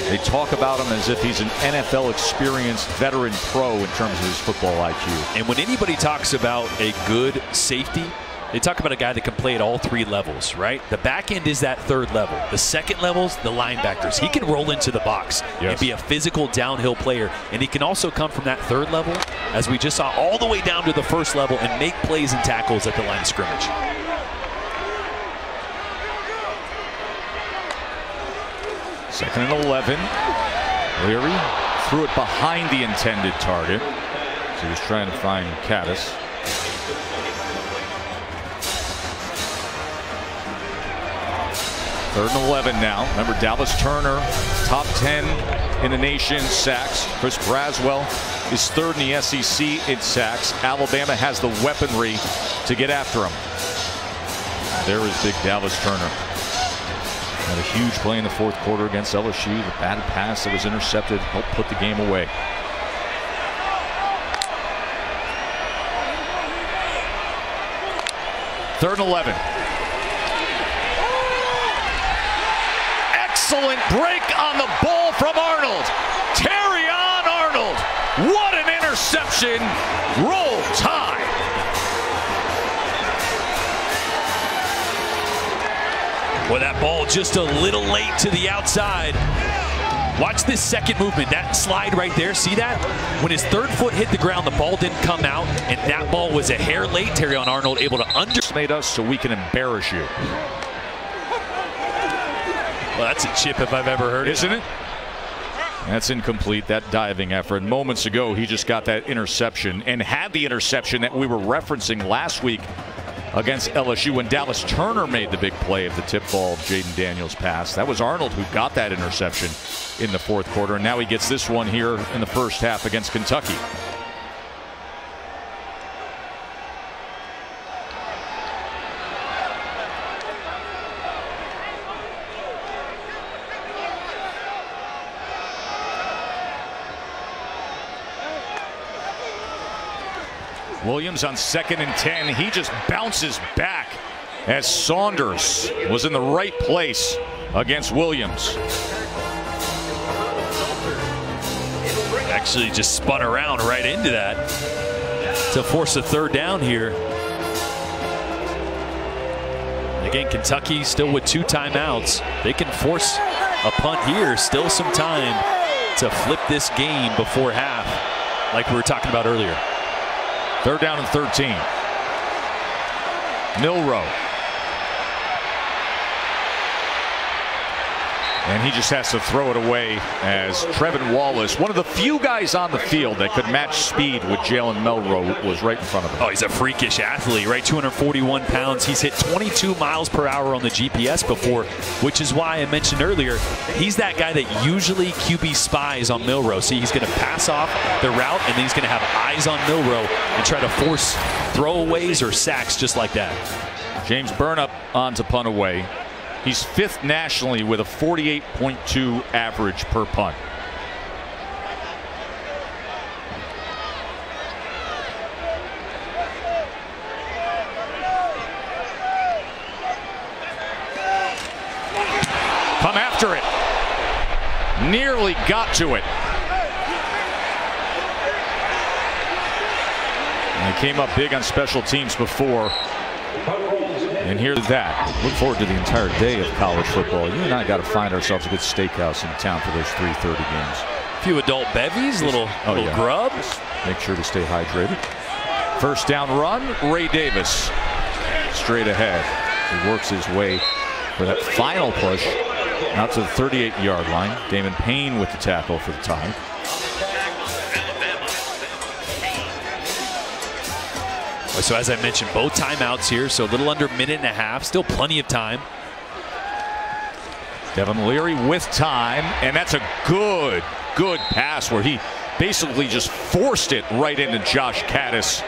They talk about him as if he's an NFL experienced veteran pro in terms of his football IQ. And when anybody talks about a good safety, they talk about a guy that can play at all three levels, right? The back end is that third level. The second level's the linebackers. He can roll into the box yes. and be a physical downhill player. And he can also come from that third level, as we just saw, all the way down to the first level and make plays and tackles at the line of scrimmage. Second and 11. Leary threw it behind the intended target. So he was trying to find Kattus. Third and 11 now. Remember Dallas Turner, top 10 in the nation sacks. Chris Braswell is third in the SEC in sacks. Alabama has the weaponry to get after him. There is big Dallas Turner. Had a huge play in the fourth quarter against LSU. The batted pass that was intercepted helped put the game away. Third and 11. Excellent break on the ball from Arnold. Terrion Arnold. What an interception. Roll Tide. Well, that ball just a little late to the outside. Watch this second movement. That slide right there, see that? When his third foot hit the ground, the ball didn't come out, and that ball was a hair late. Terrion Arnold able to under. Made us so we can embarrass you. Well, that's a chip if I've ever heard Isn't it? That's incomplete, that diving effort. Moments ago, he just got that interception and had the interception that we were referencing last week against LSU when Dallas Turner made the big play of the tip ball of Jayden Daniels pass. That was Arnold who got that interception in the fourth quarter, and now he gets this one here in the first half against Kentucky. Williams on second and 10. He just bounces back as Saunders was in the right place against Williams. Actually just spun around right into that to force a third down here. Again, Kentucky still with two timeouts. They can force a punt here. Still some time to flip this game before half, like we were talking about earlier. Third down and 13. Milroe. And he just has to throw it away as Trevin Wallace, one of the few guys on the field that could match speed with Jalen Milroe, was right in front of him. Oh, he's a freakish athlete, right? 241 pounds. He's hit 22 miles per hour on the GPS before, which is why I mentioned earlier, he's that guy that usually QB spies on Milroe. See, he's going to pass off the route, and then he's going to have eyes on Milroe and try to force throwaways or sacks just like that. James Burnip on to punt away. He's fifth nationally with a 48.2 average per punt. Come after it. Nearly got to it. They came up big on special teams before. And here's that. Look forward to the entire day of college football. You and I got to find ourselves a good steakhouse in town for those 3:30 games. A few adult bevies, little, Oh, little yeah. grub. Make sure to stay hydrated. First down run, Ray Davis. Straight ahead. He works his way for that final push out to the 38 yard line. Damon Payne with the tackle for the tie. So as I mentioned, both timeouts here, so a little under a minute and a half. Still plenty of time. Devin Leary with time, and that's a good, good pass where he basically just forced it right into Josh Kattus.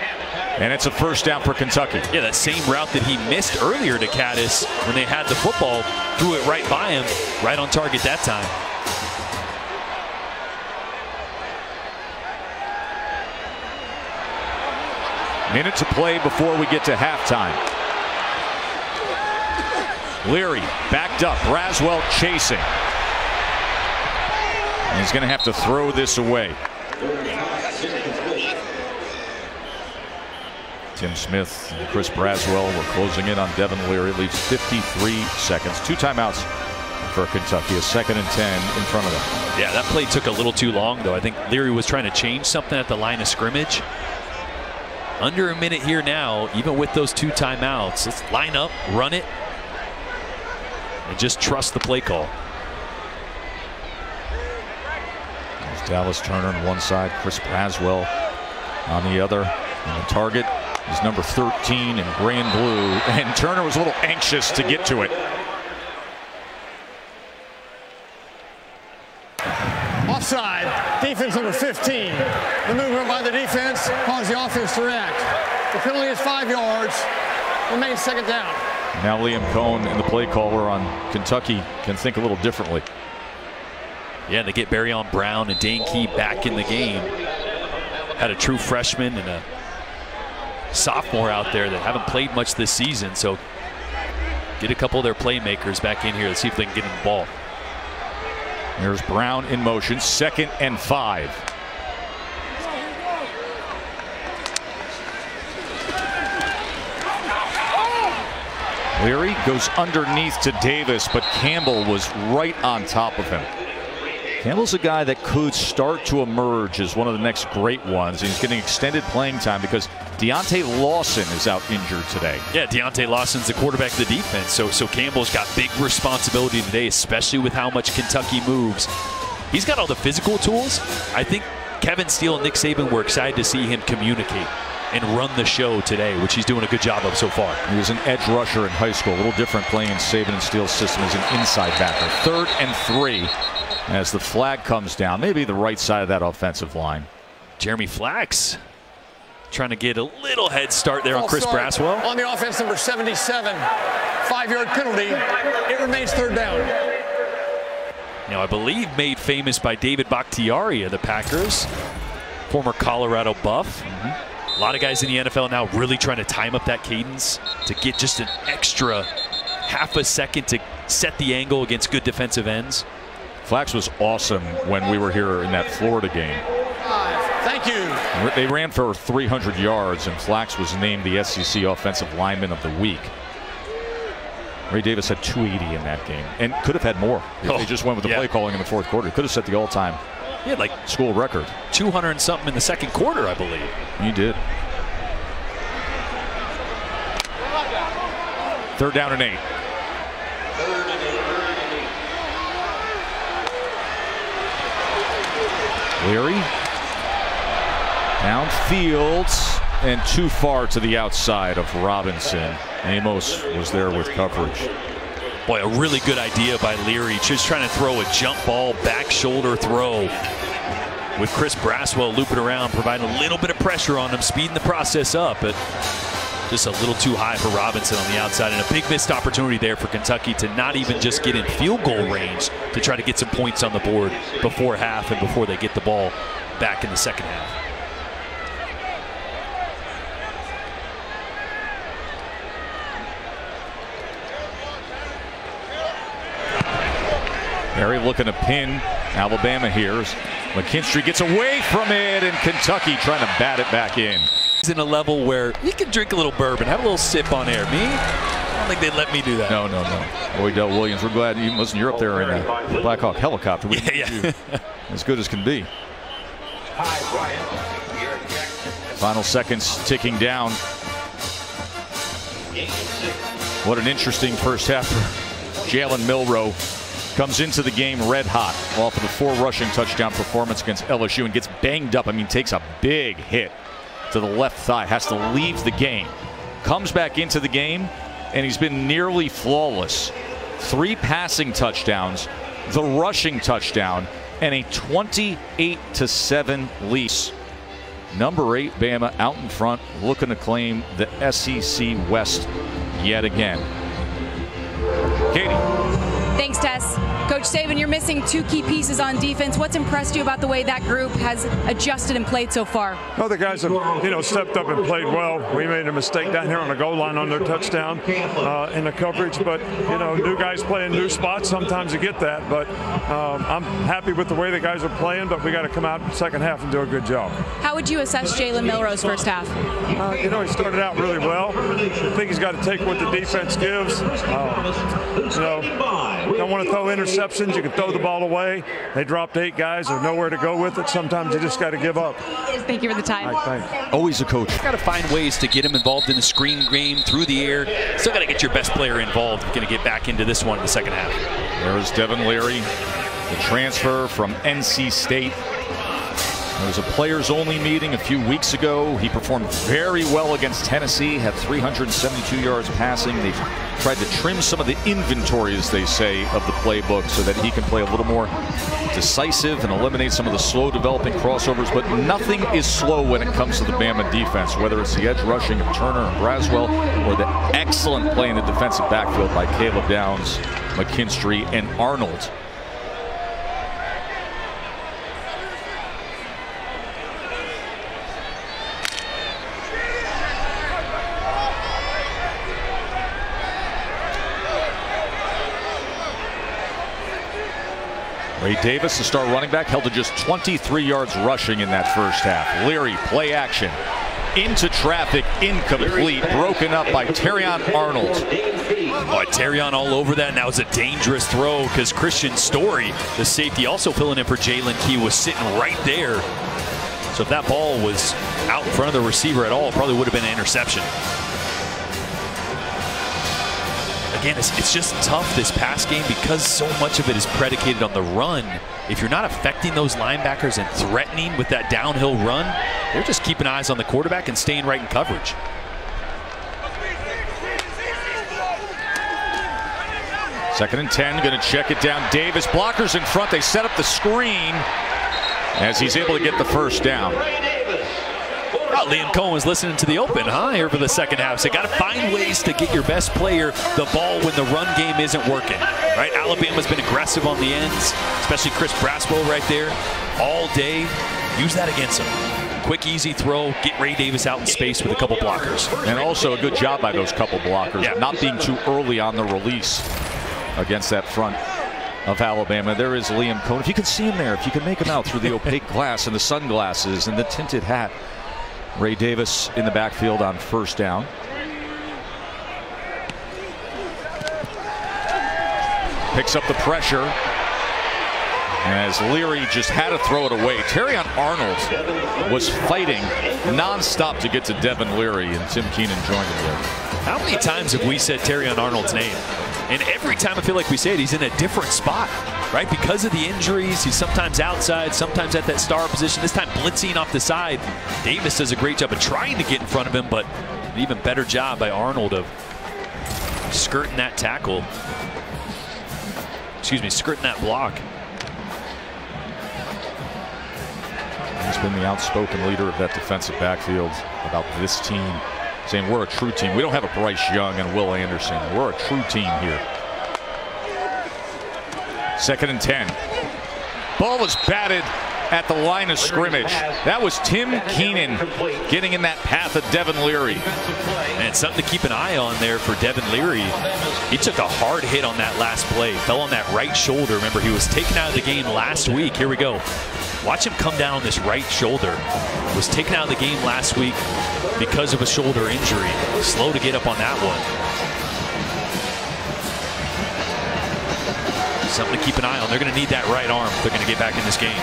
And it's a first down for Kentucky. Yeah, that same route that he missed earlier to Kattus when they had the football, threw it right by him, right on target that time. Minute to play before we get to halftime. Leary backed up. Braswell chasing. He's going to have to throw this away. Tim Smith and Chris Braswell were closing in on Devin Leary. Leaves 53 seconds. Two timeouts for Kentucky. A second and 10 in front of them. Yeah, that play took a little too long, though. I think Leary was trying to change something at the line of scrimmage. Under a minute here now, even with those two timeouts. Let's line up, run it, and just trust the play call. There's Dallas Turner on one side, Chris Braswell on the other. And the target is number 13 in gray and blue. And Turner was a little anxious to get to it. Offside. Defense number 15. The movement by the defense caused the offense to react. The penalty is five yards. Remains second down. Now Liam Coen and the play caller on Kentucky can think a little differently. Yeah, they get Barion Brown and Dane Key back in the game. Had a true freshman and a sophomore out there that haven't played much this season. So get a couple of their playmakers back in here. Let's see if they can get in the ball. There's Brown in motion, second and five. Leary goes underneath to Davis, but Campbell was right on top of him. Campbell's a guy that could start to emerge as one of the next great ones. He's getting extended playing time because Deontae Lawson is out injured today. Yeah, Deontae Lawson's the quarterback of the defense, so so Campbell's got big responsibility today, especially with how much Kentucky moves. He's got all the physical tools. I think Kevin Steele and Nick Saban were excited to see him communicate and run the show today, which he's doing a good job of so far. He was an edge rusher in high school, a little different playing in Saban and Steele's system as an inside backer. Third and three as the flag comes down, maybe the right side of that offensive line. Jeremy Flax trying to get a little head start there on Chris Start Braswell. On the offense, number 77. Five-yard penalty. It remains third down. You know, I believe made famous by David Bakhtiari of the Packers, former Colorado Buff. A lot of guys in the NFL now really trying to time up that cadence to get just an extra half a second to set the angle against good defensive ends. Flax was awesome when we were here in that Florida game. Thank you. They ran for 300 yards, and Flax was named the SEC Offensive Lineman of the Week. Ray Davis had 280 in that game, and could have had more if Oh, they just went with the yeah. play calling in the fourth quarter. Could have set the all-time He had like school record. 200 and something in the second quarter, I believe. He did. Third down and eight. Leary. Downfield and too far to the outside of Robinson. Amos was there with coverage. Boy, a really good idea by Leary. Just trying to throw a jump ball, back shoulder throw. With Chris Braswell looping around, providing a little bit of pressure on him, speeding the process up, but just a little too high for Robinson on the outside. And a big missed opportunity there for Kentucky to not even just get in field goal range to try to get some points on the board before half and before they get the ball back in the second half. Mary looking to pin Alabama here. McKinstry gets away from it, and Kentucky trying to bat it back in. He's in a level where he can drink a little bourbon, have a little sip on air. Me, I don't think they'd let me do that. No, no, no. Boy, Del Williams, we're glad you listen. You're up there in a Black Hawk helicopter. We Yeah, yeah. as good as can be. Final seconds ticking down. What an interesting first half for Jalen Milroe. Comes into the game red hot off of the four rushing touchdown performance against LSU and gets banged up. I mean, takes a big hit to the left thigh, has to leave the game. Comes back into the game, and he's been nearly flawless. Three passing touchdowns, the rushing touchdown, and a 28 to 7 lead. Number eight, Bama out in front, looking to claim the SEC West yet again. Katie. Thanks, Tess. Coach Saban, you're missing two key pieces on defense. What's impressed you about the way that group has adjusted and played so far? Well, the guys have, you know, stepped up and played well. We made a mistake down here on the goal line on their touchdown uh, in the coverage, but you know, new guys playing in new spots. Sometimes you get that, but um, I'm happy with the way the guys are playing. But we got to come out in the second half and do a good job. How would you assess Jalen Milroe's first half? Uh, you know, he started out really well. I think he's got to take what the defense gives. Uh, you know, don't want to throw interceptions. You can throw the ball away. They dropped eight guys. There's nowhere to go with it. Sometimes you just got to give up. Thank you for the time. All right, thanks. Always a coach. Got to find ways to get him involved in the screen game through the air. Still got to get your best player involved. If you're going to get back into this one in the second half. There's Devin Leary, the transfer from NC State. There was a players only meeting a few weeks ago. He performed very well against Tennessee, had 372 yards passing. They've tried to trim some of the inventory, as they say, of the playbook so that he can play a little more decisive and eliminate some of the slow developing crossovers. But nothing is slow when it comes to the Bama defense, whether it's the edge rushing of Turner and Braswell or the excellent play in the defensive backfield by Caleb Downs, McKinstry, and Arnold. Ray Davis, the star running back, held to just 23 yards rushing in that first half. Leary, play action. Into traffic, incomplete, broken up by Terrion Arnold. Oh, Terrion all over that, that was a dangerous throw because Christian Story, the safety, also filling in for Jaylen Key, was sitting right there. So if that ball was out in front of the receiver at all, probably would have been an interception. Again, it's, it's just tough this pass game because so much of it is predicated on the run. If you're not affecting those linebackers and threatening with that downhill run, they're just keeping eyes on the quarterback and staying right in coverage. Second and 10, going to check it down. Davis, blockers in front. They set up the screen as he's able to get the first down. Liam Coen was listening to the open, huh, here for the second half. So you got to find ways to get your best player the ball when the run game isn't working, right? Alabama's been aggressive on the ends, especially Chris Braswell right there all day. Use that against him. Quick, easy throw, get Ray Davis out in space with a couple blockers. And also a good job by those couple blockers, yeah. not being too early on the release against that front of Alabama. There is Liam Coen. If you can see him there, if you can make him out through the opaque glass and the sunglasses and the tinted hat, Ray Davis in the backfield on first down. Picks up the pressure as Leary just had to throw it away. Terrion Arnold was fighting nonstop to get to Devin Leary, and Tim Keenan joined him there. How many times have we said Terrion Arnold's name? And every time I feel like we say it, he's in a different spot, right? Because of the injuries, he's sometimes outside, sometimes at that star position. This time blitzing off the side. Davis does a great job of trying to get in front of him, but an even better job by Arnold of skirting that tackle. Excuse me, skirting that block. He's been the outspoken leader of that defensive backfield about this team saying we're a true team. We don't have a Bryce Young and Will Anderson. We're a true team here. Second and 10. Ball was batted at the line of scrimmage. That was Tim Keenan getting in that path of Devin Leary. And something to keep an eye on there for Devin Leary. He took a hard hit on that last play. Fell on that right shoulder. Remember, he was taken out of the game last week. Here we go. Watch him come down on this right shoulder. Was taken out of the game last week because of a shoulder injury. Slow to get up on that one. Something to keep an eye on. They're going to need that right arm they're going to get back in this game.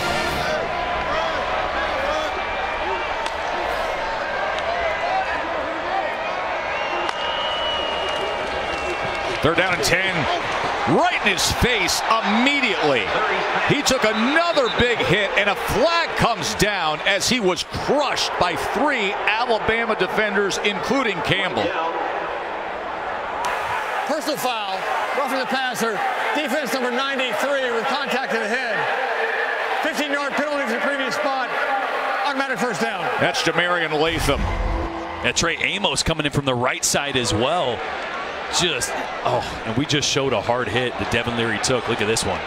Third down and 10 right in his face immediately. He took another big hit, and a flag comes down as he was crushed by three Alabama defenders, including Campbell. Personal foul, roughing the passer, defense number 93 with contact to the head. 15-yard penalty to the previous spot, automatic first down. That's Jah-Marien Latham. That's Trey Amos coming in from the right side as well just, oh, and we just showed a hard hit that Devin Leary took. Look at this one.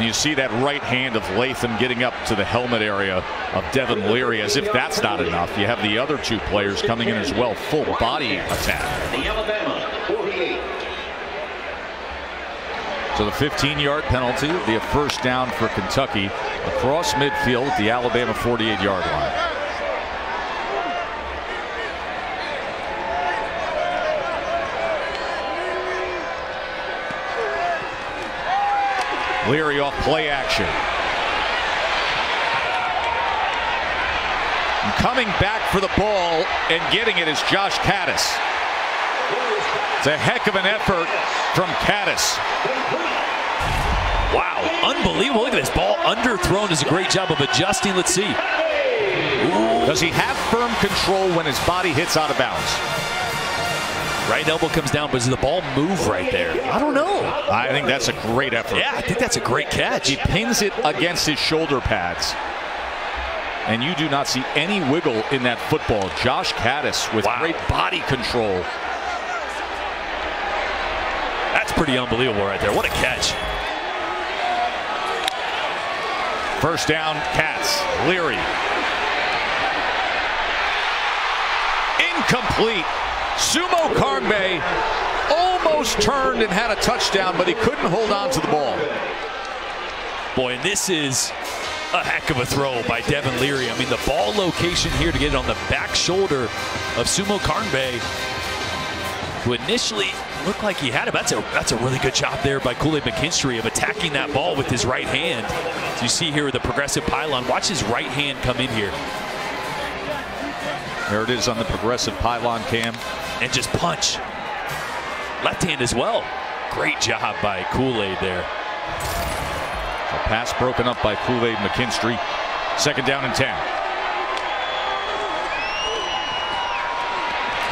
You see that right hand of Latham getting up to the helmet area of Devin Leary as if that's not enough. You have the other two players coming in as well. Full body attack. The Alabama 48. So the 15-yard penalty, the first down for Kentucky across midfield at the Alabama 48-yard line. Leary off play action. And coming back for the ball and getting it is Josh Kattus. It's a heck of an effort from Kattus. Wow, unbelievable. Look at this ball underthrown does a great job of adjusting. Let's see. Ooh. Does he have firm control when his body hits out of bounds? Right elbow comes down, but does the ball move right there? I don't know. I think that's a great effort. Yeah, I think that's a great catch. He pins it against his shoulder pads. And you do not see any wiggle in that football. Josh Kattus with Wow. great body control. That's pretty unbelievable right there. What a catch. First down, Cats. Leary. Incomplete. Sumo Karngbe almost turned and had a touchdown, but he couldn't hold on to the ball. Boy, and this is a heck of a throw by Devin Leary. I mean, the ball location here to get it on the back shoulder of Sumo Karngbe, who initially looked like he had it. That's a that's a really good job there by Kool-Aid McKinstry of attacking that ball with his right hand. You see here the progressive pylon, watch his right hand come in here There it is on the progressive pylon cam. and just punch. Left hand as well. Great job by Kool-Aid there. A pass broken up by Kool-Aid McKinstry. Second down and 10.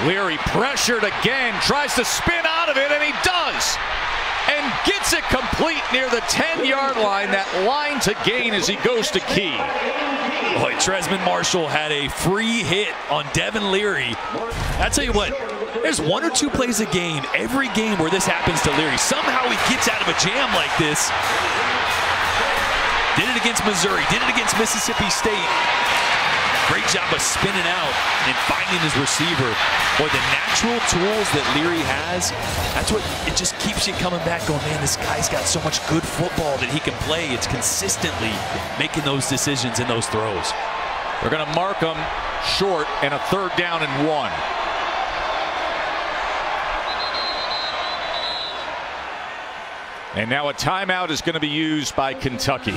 Leary pressured again, tries to spin out of it, and he does. And gets it complete near the 10-yard line. That line to gain as he goes to key. Boy, Trezmen Marshall had a free hit on Devin Leary. I tell you what, there's one or two plays a game, every game where this happens to Leary. Somehow he gets out of a jam like this. Did it against Missouri, did it against Mississippi State. Great job of spinning out and finding his receiver. Boy, the natural tools that Leary has, that's what it just keeps you coming back going, man, this guy's got so much good football that he can play. It's consistently making those decisions and those throws. They're going to mark him short and a third down and one. And now a timeout is going to be used by Kentucky.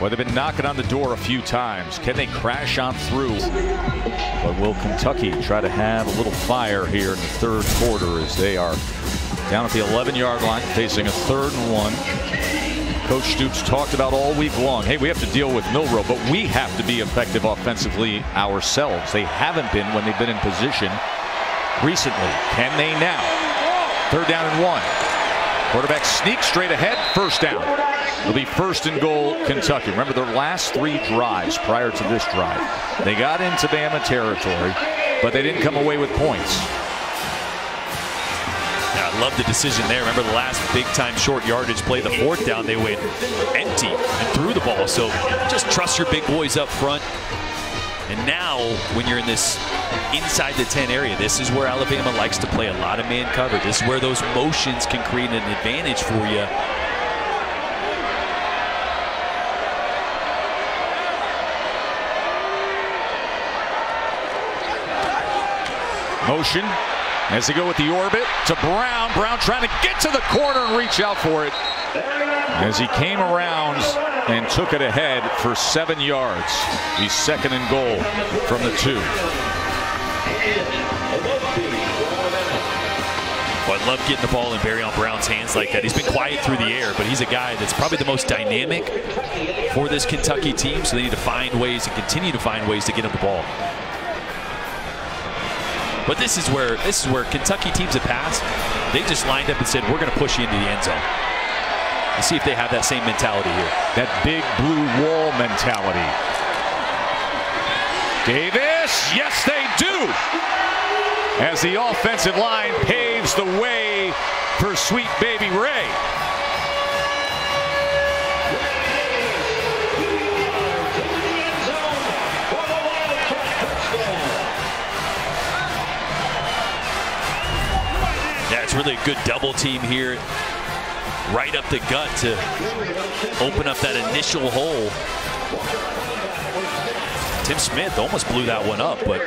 Well, they've been knocking on the door a few times. Can they crash on through? But will Kentucky try to have a little fire here in the third quarter as they are down at the 11 yard line facing a third and one? Coach Stoops talked about all week long. Hey, we have to deal with Milroe, but we have to be effective offensively ourselves. They haven't been when they've been in position recently. Can they now? Third down and one. Quarterback sneaks straight ahead. First down. It'll be first and goal, Kentucky. Remember their last three drives prior to this drive. They got into Bama territory, but they didn't come away with points. Yeah, I love the decision there. Remember the last big time short yardage play, the fourth down, they went empty and threw the ball. So just trust your big boys up front. And now, when you're in this inside the 10 area, this is where Alabama likes to play a lot of man cover. This is where those motions can create an advantage for you. Motion as they go with the orbit to Brown. Brown trying to get to the corner and reach out for it as he came around and took it ahead for seven yards. He's second and goal from the two. Well, I love getting the ball in Barion Brown's hands like that. He's been quiet through the air, but he's a guy that's probably the most dynamic for this Kentucky team. So they need to find ways and continue to find ways to get him the ball. But this is where this is where Kentucky teams have passed. They just lined up and said, "We're going to push you into the end zone." Let's see if they have that same mentality here. That big blue wall mentality. Davis, yes, they do. As the offensive line paves the way for sweet baby Ray. Really a good double team here. Right up the gut to open up that initial hole. Tim Smith almost blew that one up, but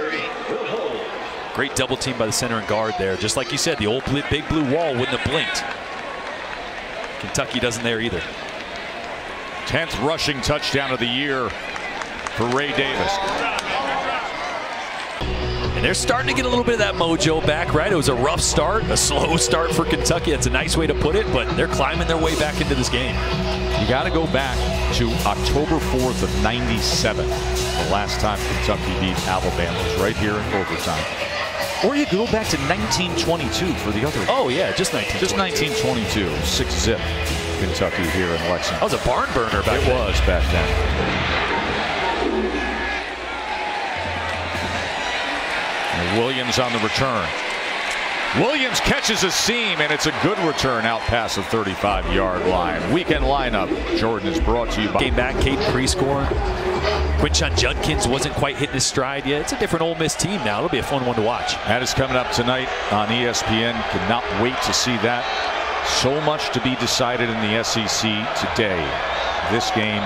great double team by the center and guard there. Just like you said, the old big blue wall wouldn't have blinked. Kentucky doesn't there either. 10th rushing touchdown of the year for Ray Davis. And they're starting to get a little bit of that mojo back, right? It was a rough start, a slow start for Kentucky. That's a nice way to put it, but they're climbing their way back into this game. You got to go back to October 4th of 97, the last time Kentucky beat Alabama. It was right here in overtime. Or you go back to 1922 for the other. Oh yeah, just 19. Just 1922. Six zip Kentucky here in Lexington. That was a barn burner back it then. was back then. Williams on the return. Williams catches a seam, and it's a good return out past the 35-yard line. Weekend lineup. Jordan is brought to you by. Game back, Caden Prescore. Quinshon Judkins wasn't quite hitting his stride yet. It's a different Ole Miss team now. It'll be a fun one to watch. That is coming up tonight on ESPN. Cannot wait to see that. So much to be decided in the SEC today. This game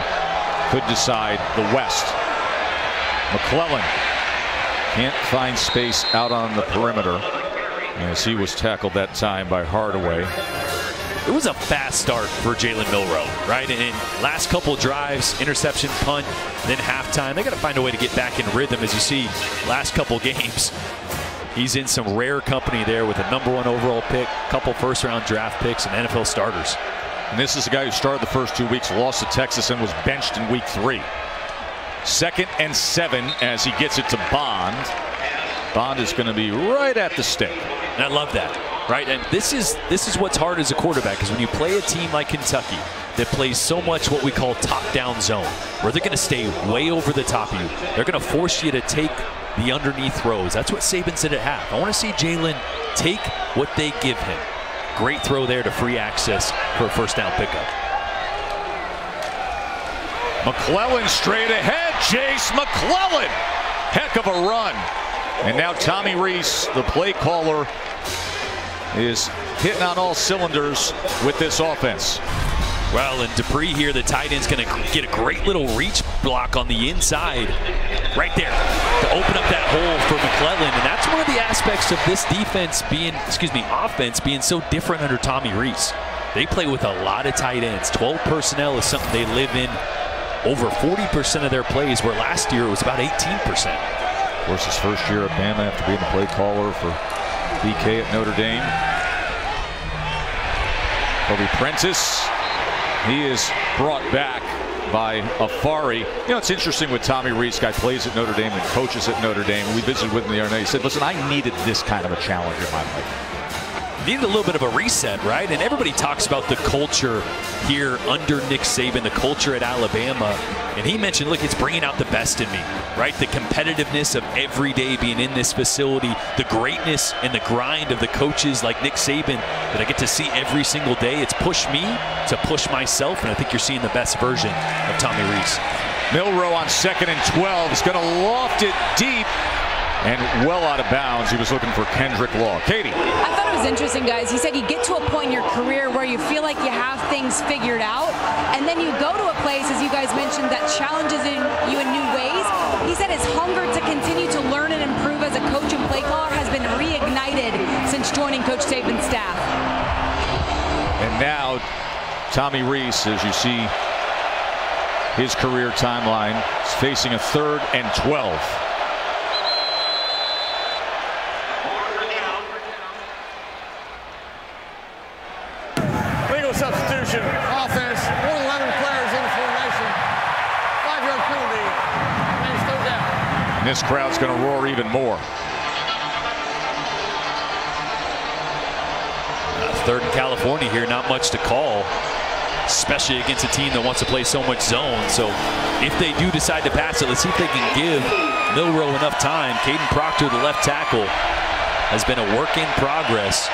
could decide the West. McClellan can't find space out on the perimeter as he was tackled that time by Hardaway. It was a fast start for Jalen Milroe, right? And, last couple drives, interception, punt, then halftime. They got to find a way to get back in rhythm. As you see, last couple games, he's in some rare company there with a number one overall pick, couple first round draft picks, and NFL starters. And this is a guy who started the first two weeks, lost to Texas, and was benched in week three. Second and seven as he gets it to Bond. Bond is going to be right at the stick. And I love that, right? And this is this is what's hard as a quarterback is when you play a team like Kentucky that plays so much what we call top-down zone, where they're going to stay way over the top of you. They're going to force you to take the underneath throws. That's what Saban said at half. I want to see Jalen take what they give him. Great throw there to free access for a first down pickup. McClellan straight ahead. Jase McClellan. Heck of a run. And now Tommy Rees, the play caller, is hitting on all cylinders with this offense. Well, and Dippre here, the tight end's going to get a great little reach block on the inside right there to open up that hole for McClellan. And that's one of the aspects of this defense being, excuse me, offense being so different under Tommy Rees. They play with a lot of tight ends. 12 personnel is something they live in over 40% of their plays, where last year it was about 18%. Of course, his first year at Bama after being a play caller for BK at Notre Dame. Kobe Prentice, he is brought back by Afari. You know, it's interesting with Tommy Rees, guy plays at Notre Dame and coaches at Notre Dame. We visited with him the other night. He said, listen, I needed this kind of a challenge in my life. Needed a little bit of a reset, right? And everybody talks about the culture here under Nick Saban, the culture at Alabama. And he mentioned, look, it's bringing out the best in me, right? The competitiveness of every day being in this facility, the greatness and the grind of the coaches like Nick Saban that I get to see every single day. It's pushed me to push myself, and I think you're seeing the best version of Tommy Rees. Milroe on second and 12 is going to loft it deep and well out of bounds. He was looking for Kendrick Law. Katie. I thought it was interesting, guys. He said you get to a point in your career where you feel like you have things figured out, and then you go to a place, as you guys mentioned, that challenges in you in new ways. He said his hunger to continue to learn and improve as a coach and play caller has been reignited since joining Coach Saban's staff. And now Tommy Rees, as you see his career timeline, is facing a third and 12. Legal substitution. Offense. 111 players in formation. Five-yard penalty. Things go down. And this crowd's going to roar even more. Uh, third in California here, not much to call, especially against a team that wants to play so much zone. So if they do decide to pass it, let's see if they can give Milroe enough time. Kadyn Proctor, the left tackle, has been a work in progress.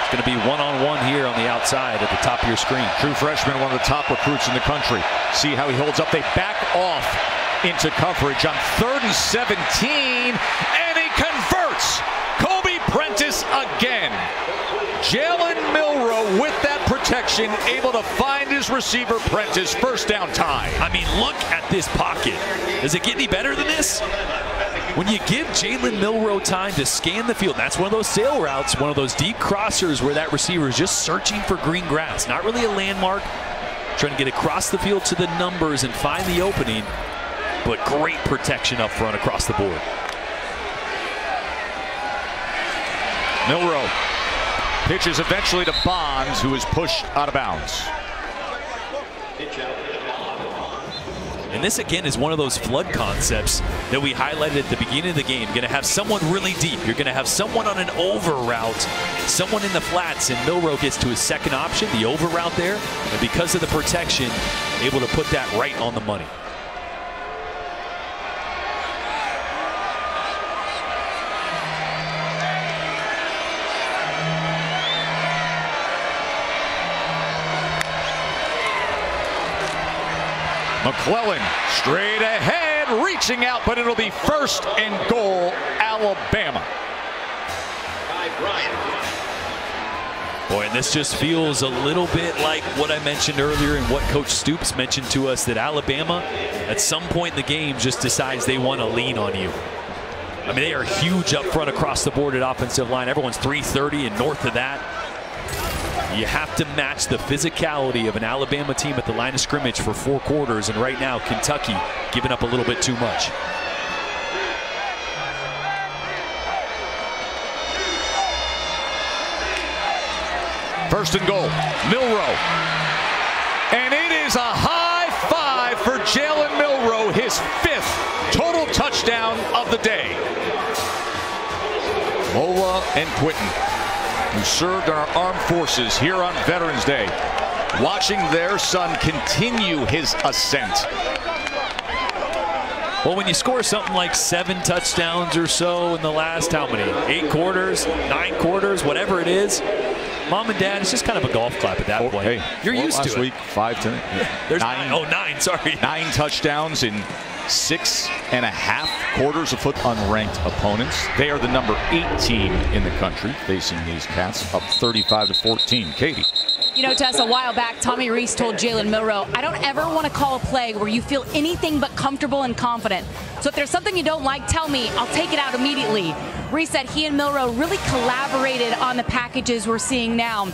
It's going to be one-on-one here on the outside at the top of your screen. True freshman, one of the top recruits in the country. See how he holds up. They back off into coverage on third and 17, and he converts. Kobe Prentice again. Jalen Milroe with that protection, able to find his receiver Prentice. First down tie. I mean, look at this pocket. Does it get any better than this? When you give Jalen Milroe time to scan the field, that's one of those sail routes, one of those deep crossers where that receiver is just searching for green grass. Not really a landmark, trying to get across the field to the numbers and find the opening, but great protection up front across the board. Milroe pitches eventually to Bonds, who is pushed out of bounds. And this again is one of those flood concepts that we highlighted at the beginning of the game. You're Going to have someone really deep. You're going to have someone on an over route, someone in the flats, and Milroe gets to his second option, the over route there. And because of the protection, able to put that right on the money. McClellan straight ahead, reaching out, but it'll be first and goal, Alabama. Boy, and this just feels a little bit like what I mentioned earlier and what Coach Stoops mentioned to us that Alabama, at some point in the game, just decides they want to lean on you. I mean, they are huge up front across the board at offensive line. Everyone's 330 and north of that. You have to match the physicality of an Alabama team at the line of scrimmage for four quarters, and right now, Kentucky giving up a little bit too much. First and goal, Milroe. And it is a high five for Jalen Milroe, his fifth total touchdown of the day. Lola and Quinton, who served our armed forces here on Veterans Day, watching their son continue his ascent. Well, when you score something like seven touchdowns or so in the last, how many? Eight quarters, nine quarters, whatever it is, mom and dad, it's just kind of a golf clap at that Oh, point. hey, You're well, used to week, it. five to There's nine, nine. Oh, nine, sorry. nine touchdowns in six and a half quarters of foot unranked opponents. They are the number eight team in the country facing these cats up 35 to 14. Katie. You know, Tess, a while back, Tommy Rees told Jalen Milroe, I don't ever want to call a play where you feel anything but comfortable and confident. So if there's something you don't like, tell me. I'll take it out immediately. Rees said he and Milroe really collaborated on the packages we're seeing now.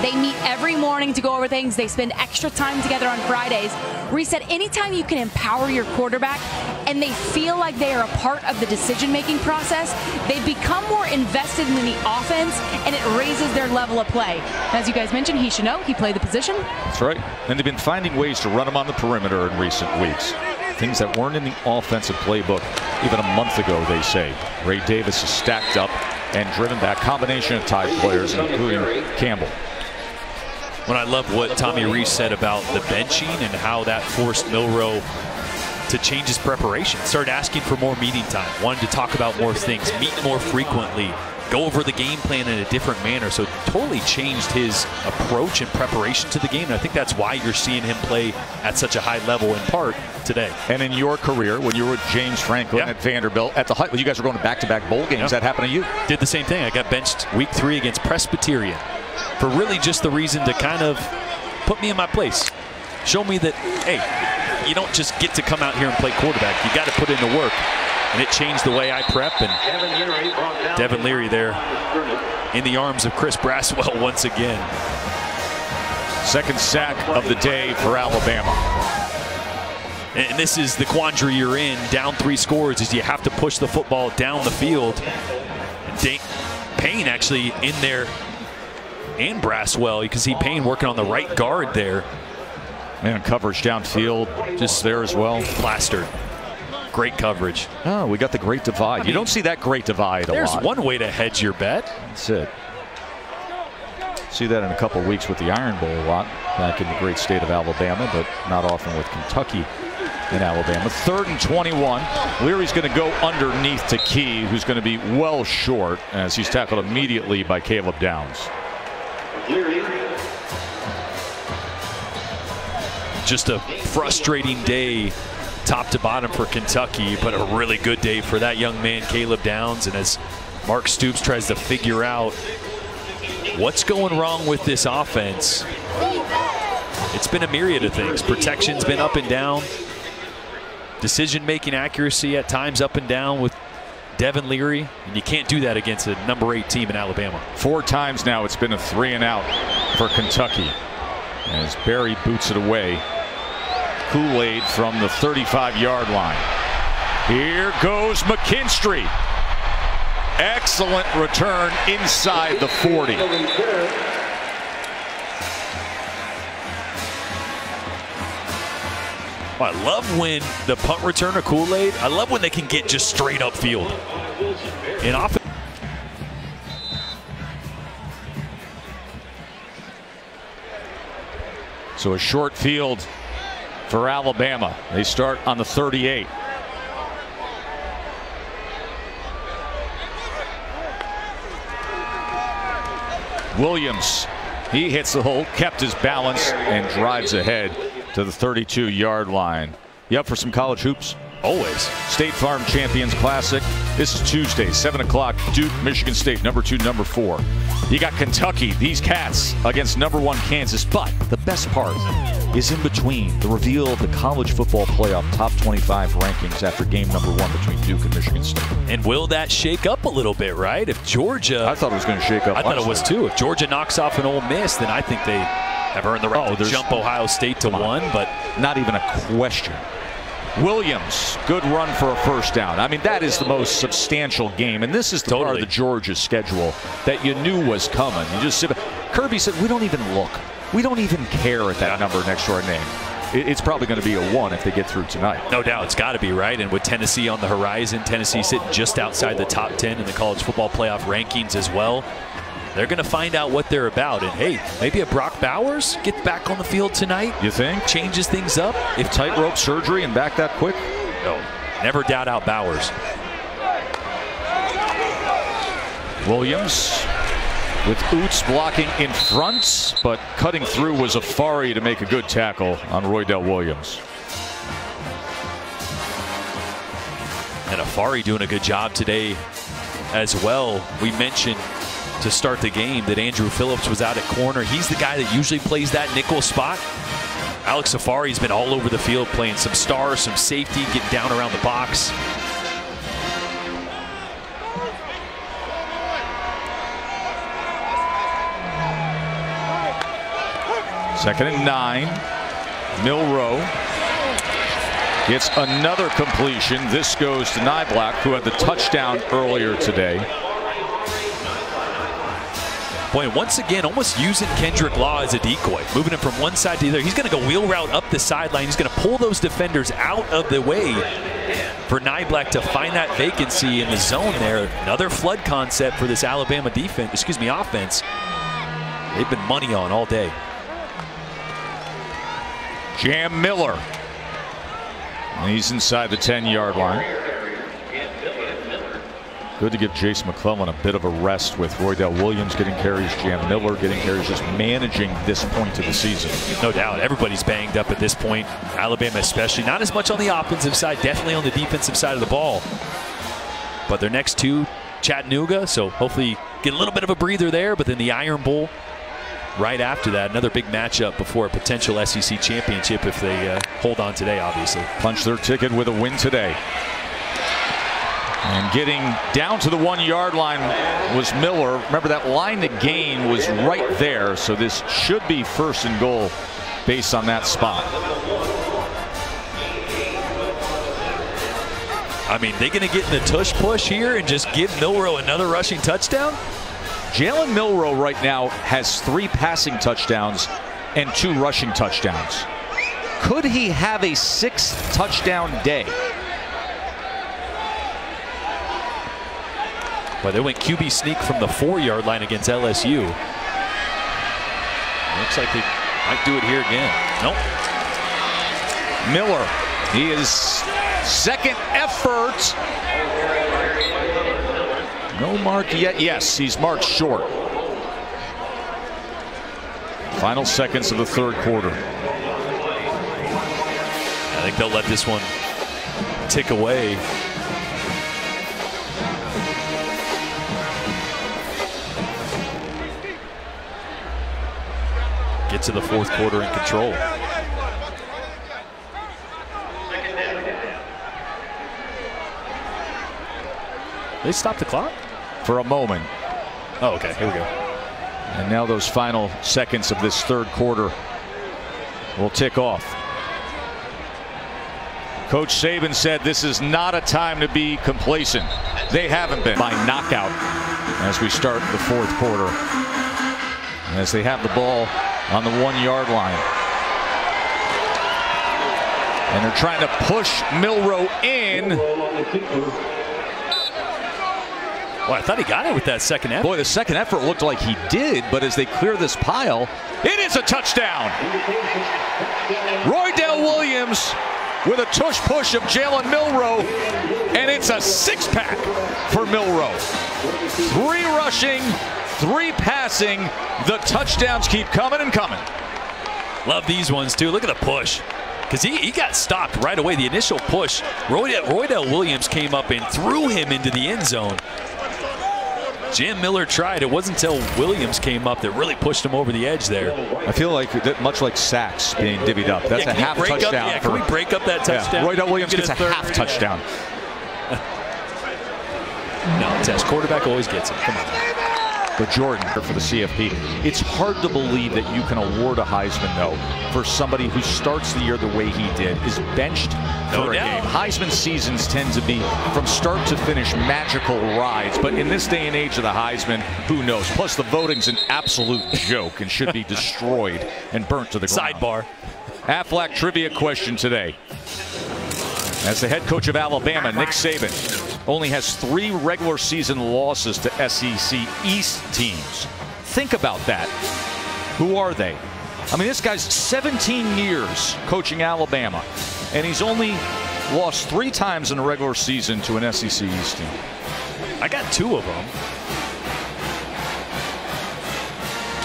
They meet every morning to go over things. They spend extra time together on Fridays. Rees said anytime you can empower your quarterback and they feel like they are a part of the decision-making process, they become more invested in the offense and it raises their level of play. As you guys mentioned, he should know he played the position. That's right. And they've been finding ways to run him on the perimeter in recent weeks. Things that weren't in the offensive playbook even a month ago, they say. Ray Davis is stacked up and driven back. Combination of Tide players, including Campbell. When I love what Tommy Rees said about the benching and how that forced Milroe to change his preparation. Started asking for more meeting time, wanted to talk about more things, meet more frequently, go over the game plan in a different manner. So totally changed his approach and preparation to the game. And I think that's why you're seeing him play at such a high level in part today. And in your career, when you were with James Franklin Yeah. at Vanderbilt, at the height, you guys were going to back-to-back bowl games. Yeah. That happened to you. Did the same thing. I got benched week three against Presbyterian for really just the reason to kind of put me in my place. Show me that, hey, you don't just get to come out here and play quarterback. You got to put in the work. And it changed the way I prep. And Devin Leary there in the arms of Chris Braswell once again. Second sack of the day for Alabama. And this is the quandary you're in. Down three scores is you have to push the football down the field. And Payne actually in there and Braswell. You can see Payne working on the right guard there. Man, coverage downfield, just there as well. Plastered. Great coverage. Oh, we got the great divide. you don't see that great divide a There's lot. one way to hedge your bet. That's it. See that in a couple weeks with the Iron Bowl a lot back in the great state of Alabama, but not often with Kentucky in Alabama. Third and 21. Leary's going to go underneath to Key, who's going to be well short as he's tackled immediately by Caleb Downs. Just a frustrating day top to bottom for Kentucky, but a really good day for that young man, Caleb Downs. And as Mark Stoops tries to figure out what's going wrong with this offense, it's been a myriad of things. Protection's been up and down. Decision-making accuracy at times up and down with Devin Leary. And you can't do that against a number eight team in Alabama. Four times now it's been a three and out for Kentucky as Berry boots it away. Kool-Aid from the 35-yard line. Here goes McKinstry. Excellent return inside the 40. I love when the punt returner Kool-Aid, I love when they can get just straight up field. In offense. So a short field for Alabama. They start on the 38. Williams, he hits the hole, kept his balance, and drives ahead to the 32 yard line. You up for some college hoops? Always. State Farm Champions Classic. This is Tuesday, 7 o'clock. Duke, Michigan State, number two, number four. You got Kentucky, these cats, against number one Kansas. But the best part is in between the reveal of the college football playoff top 25 rankings after game number one between Duke and Michigan State. And will that shake up a little bit, right? If Georgia. I thought it was going to shake up. I thought it was too. If Georgia knocks off an Ole Miss, then I think they have earned the right Oh, to jump Ohio State to one. But Not even a question. Williams, good run for a first down. I mean, that is the most substantial game, and this is the part of the Georgia schedule that you knew was coming. You just. Kirby said, "We don't even look. We don't even care at that number next to our name. It's probably going to be a one if they get through tonight." no doubt it's got to be right. And with Tennessee on the horizon, Tennessee sitting just outside the top 10 in the college football playoff rankings as well. They're going to find out what they're about. And hey, maybe a Brock Bowers gets back on the field tonight, You think? changes things up. If Tightrope surgery and back that quick? no, never doubt out Bowers. Williams with Ouzts blocking in front, but cutting through was Afari to make a good tackle on Roy Roydell Williams. And Afari doing a good job today as well. We mentioned to start the game that Andru Phillips was out at corner. He's the guy that usually plays that nickel spot. Alex Afari's been all over the field playing some stars, some safety, getting down around the box. Second and nine. Milroe gets another completion. This goes to Niblack, who had the touchdown earlier today. Boy, once again, almost using Kendrick Law as a decoy, moving him from one side to the other. He's going to go wheel route up the sideline. He's going to pull those defenders out of the way for Niblack to find that vacancy in the zone there. Another flood concept for this Alabama defense, excuse me, offense. They've been money on all day. Jam Miller. And he's inside the 10 yard line. Good to give Jason McClellan a bit of a rest with Roydell Williams getting carries, Jam Miller getting carries, just managing this point of the season. No doubt. Everybody's banged up at this point. Alabama especially. Not as much on the offensive side, definitely on the defensive side of the ball. But their next two, Chattanooga, so hopefully get a little bit of a breather there, but then the Iron Bowl right after that. Another big matchup before a potential SEC championship if they uh, hold on today, obviously. Punch their ticket with a win today. And getting down to the one yard line was Miller. Remember that line to gain was right there, so this should be first and goal based on that spot. I mean, they going to get in the tush push here and just give Milroe another rushing touchdown? Jalen Milroe right now has three passing touchdowns and two rushing touchdowns. Could he have a sixth touchdown day? Well, they went QB sneak from the four-yard line against LSU. Looks like they might do it here again. Nope. Miller, he is second effort. No mark yet. Yes, he's marked short. Final seconds of the third quarter. I think they'll let this one tick away. Get to the fourth quarter in control. They stopped the clock? For a moment. Oh, okay. Here we go. And now those final seconds of this third quarter will tick off. Coach Saban said this is not a time to be complacent. They haven't been by knockout as we start the fourth quarter. As they have the ball on the one yard line. And they're trying to push Milroe in. Well, I thought he got it with that second effort. Boy, the second effort looked like he did, but as they clear this pile, it is a touchdown. Roydell Williams with a tush push of Jalen Milroe, and it's a six pack for Milroe. Three rushing, three passing. The touchdowns keep coming and coming. Love these ones too. Look at the push. Because he, he got stopped right away. The initial push, Roydell, Roydell Williams came up and threw him into the end zone. Jam Miller tried. It wasn't until Williams came up that really pushed him over the edge there. I feel like that much like sacks being divvied up. That's Yeah, a half break up- touchdown. yeah, for, can we break up that Yeah, touchdown? Roydell Williams Get gets a third. half touchdown. No, test quarterback always gets it. Come on. But Jordan for the CFP. It's hard to believe that you can award a Heisman though for somebody who starts the year the way he did, is benched No for a game. Heisman seasons tend to be from start to finish magical rides, but in this day and age of the Heisman, who knows? Plus the voting's an absolute joke and should be destroyed and burnt to the ground. Sidebar. Aflac trivia question today. As the head coach of Alabama, Nick Saban only has three regular season losses to SEC East teams. Think about that. Who are they? I mean, this guy's 17 years coaching Alabama, and he's only lost three times in a regular season to an SEC East team. I got two of them.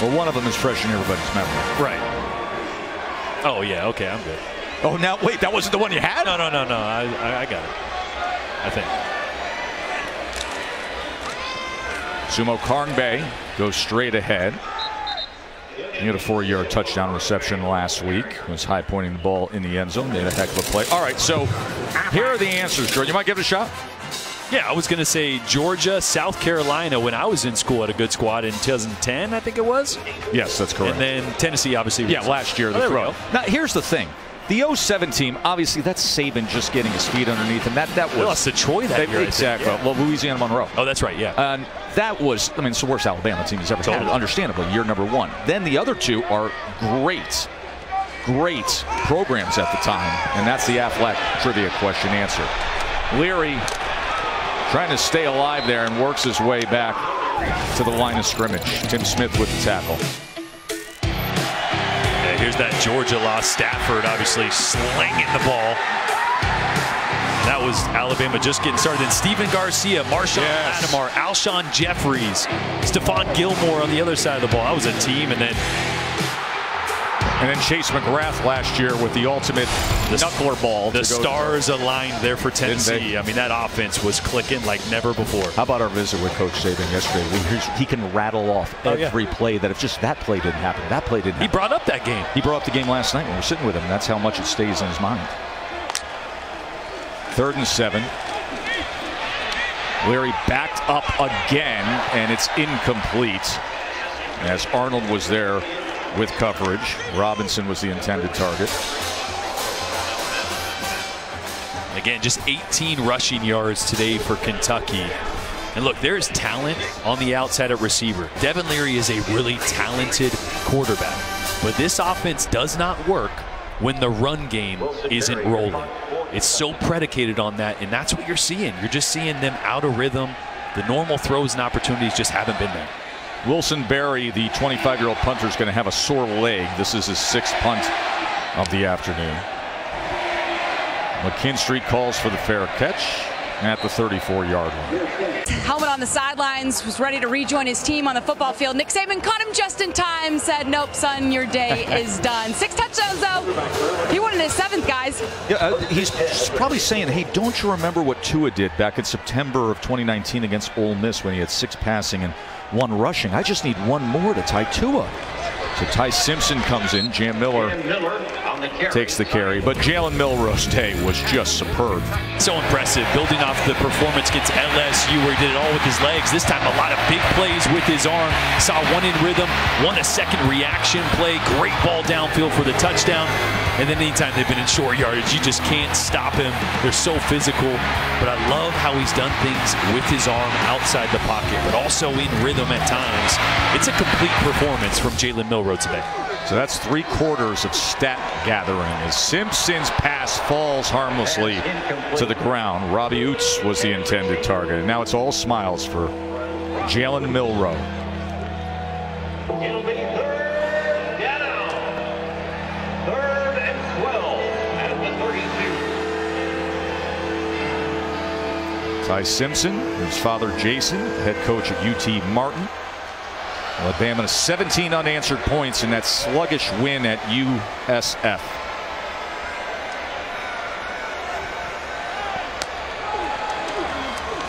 Well, one of them is fresh in everybody's memory. Right. Oh, yeah. Okay, I'm good. Oh, now, wait, that wasn't the one you had? No, no, no, no. I, I, I got it. I think. Sumo Karngbe goes straight ahead. He had a four-yard touchdown reception last week. Was high pointing the ball in the end zone. Made a heck of a play. All right, so here are the answers, Jordan. You might give it a shot. Yeah, I was going to say Georgia, South Carolina when I was in school at a good squad in 2010, I think it was. Yes, that's correct. And then Tennessee, obviously. yeah, last year Oh, the there we go. Now here's the thing: the 07 team, obviously, that's Saban just getting his feet underneath him. That that They was lost to Troy that that- year. Exactly. Yeah. Well, Louisiana Monroe. Oh, that's right. Yeah. And that was, I mean, it's the worst Alabama team he's ever Totally. had, understandably, year number one. Then the other two are great, great programs at the time. And that's the Aflac trivia question answer. Leary trying to stay alive there and works his way back to the line of scrimmage. Tim Smith with the tackle. Here's that Georgia loss. Stafford obviously slinging the ball. That was Alabama just getting started. Then Stephen Garcia, Marshawn Yes. Lattimore, Alshon Jeffries, Stephon Gilmore on the other side of the ball. That was a team. And then And then Chase McGrath last year with the ultimate The- knuckler ball. the to go- stars aligned there for they? Tennessee. I mean, that offense was clicking like never before. How about our visit with Coach Saban yesterday? We- He can rattle off Oh, yeah. every play that if just that play didn't happen, that play didn't He brought up that game. He brought up the game last night when we were sitting with him. That's how much it stays in his mind. Third and seven. Leary backed up again, and it's incomplete. As Arnold was there with coverage, Robinson was the intended target. Again, just 18 rushing yards today for Kentucky. And look, there's talent on the outside at receiver. Devin Leary is a really talented quarterback. But this offense does not work when the run game isn't rolling. It's so predicated on that, and that's what you're seeing. You're just seeing them out of rhythm. The normal throws and opportunities just haven't been there. Wilson Berry, the 25 year old punter, is going to have a sore leg. This is his sixth punt of the afternoon. McKinstry calls for the fair catch at the 34 yard line. Helmet on the sidelines, was ready to rejoin his team on the football field. Nick Saban caught him just in time, said, Nope, son, your day is done. Six touchdowns, though. He wanted his seventh, guys. Yeah, uh, he's probably saying, hey, don't you remember what Tua did back in September of 2019 against Ole Miss when he had six passing and one rushing? I just need one more to tie Tua. So Ty Simpson comes in. Jam Miller Miller on the carry. takes the carry. But Jalen Milroe's day was just superb. So impressive, building off the performance against LSU where he did it all with his legs. This time a lot of big plays with his arm. Saw one in rhythm, one a second reaction play. Great ball downfield for the touchdown. And then anytime they've been in short yardage, you just can't stop him. They're so physical. But I love how he's done things with his arm outside the pocket, but also in rhythm at times. It's a complete performance from Jalen Milroe today. So that's three quarters of stat gathering as Simpson's pass falls harmlessly to the ground. Robbie Ouzts was the intended target. And now it's all smiles for Jalen Milroe. Ty Simpson, his father Jason, head coach at UT Martin. Alabama 17 unanswered points in that sluggish win at USF.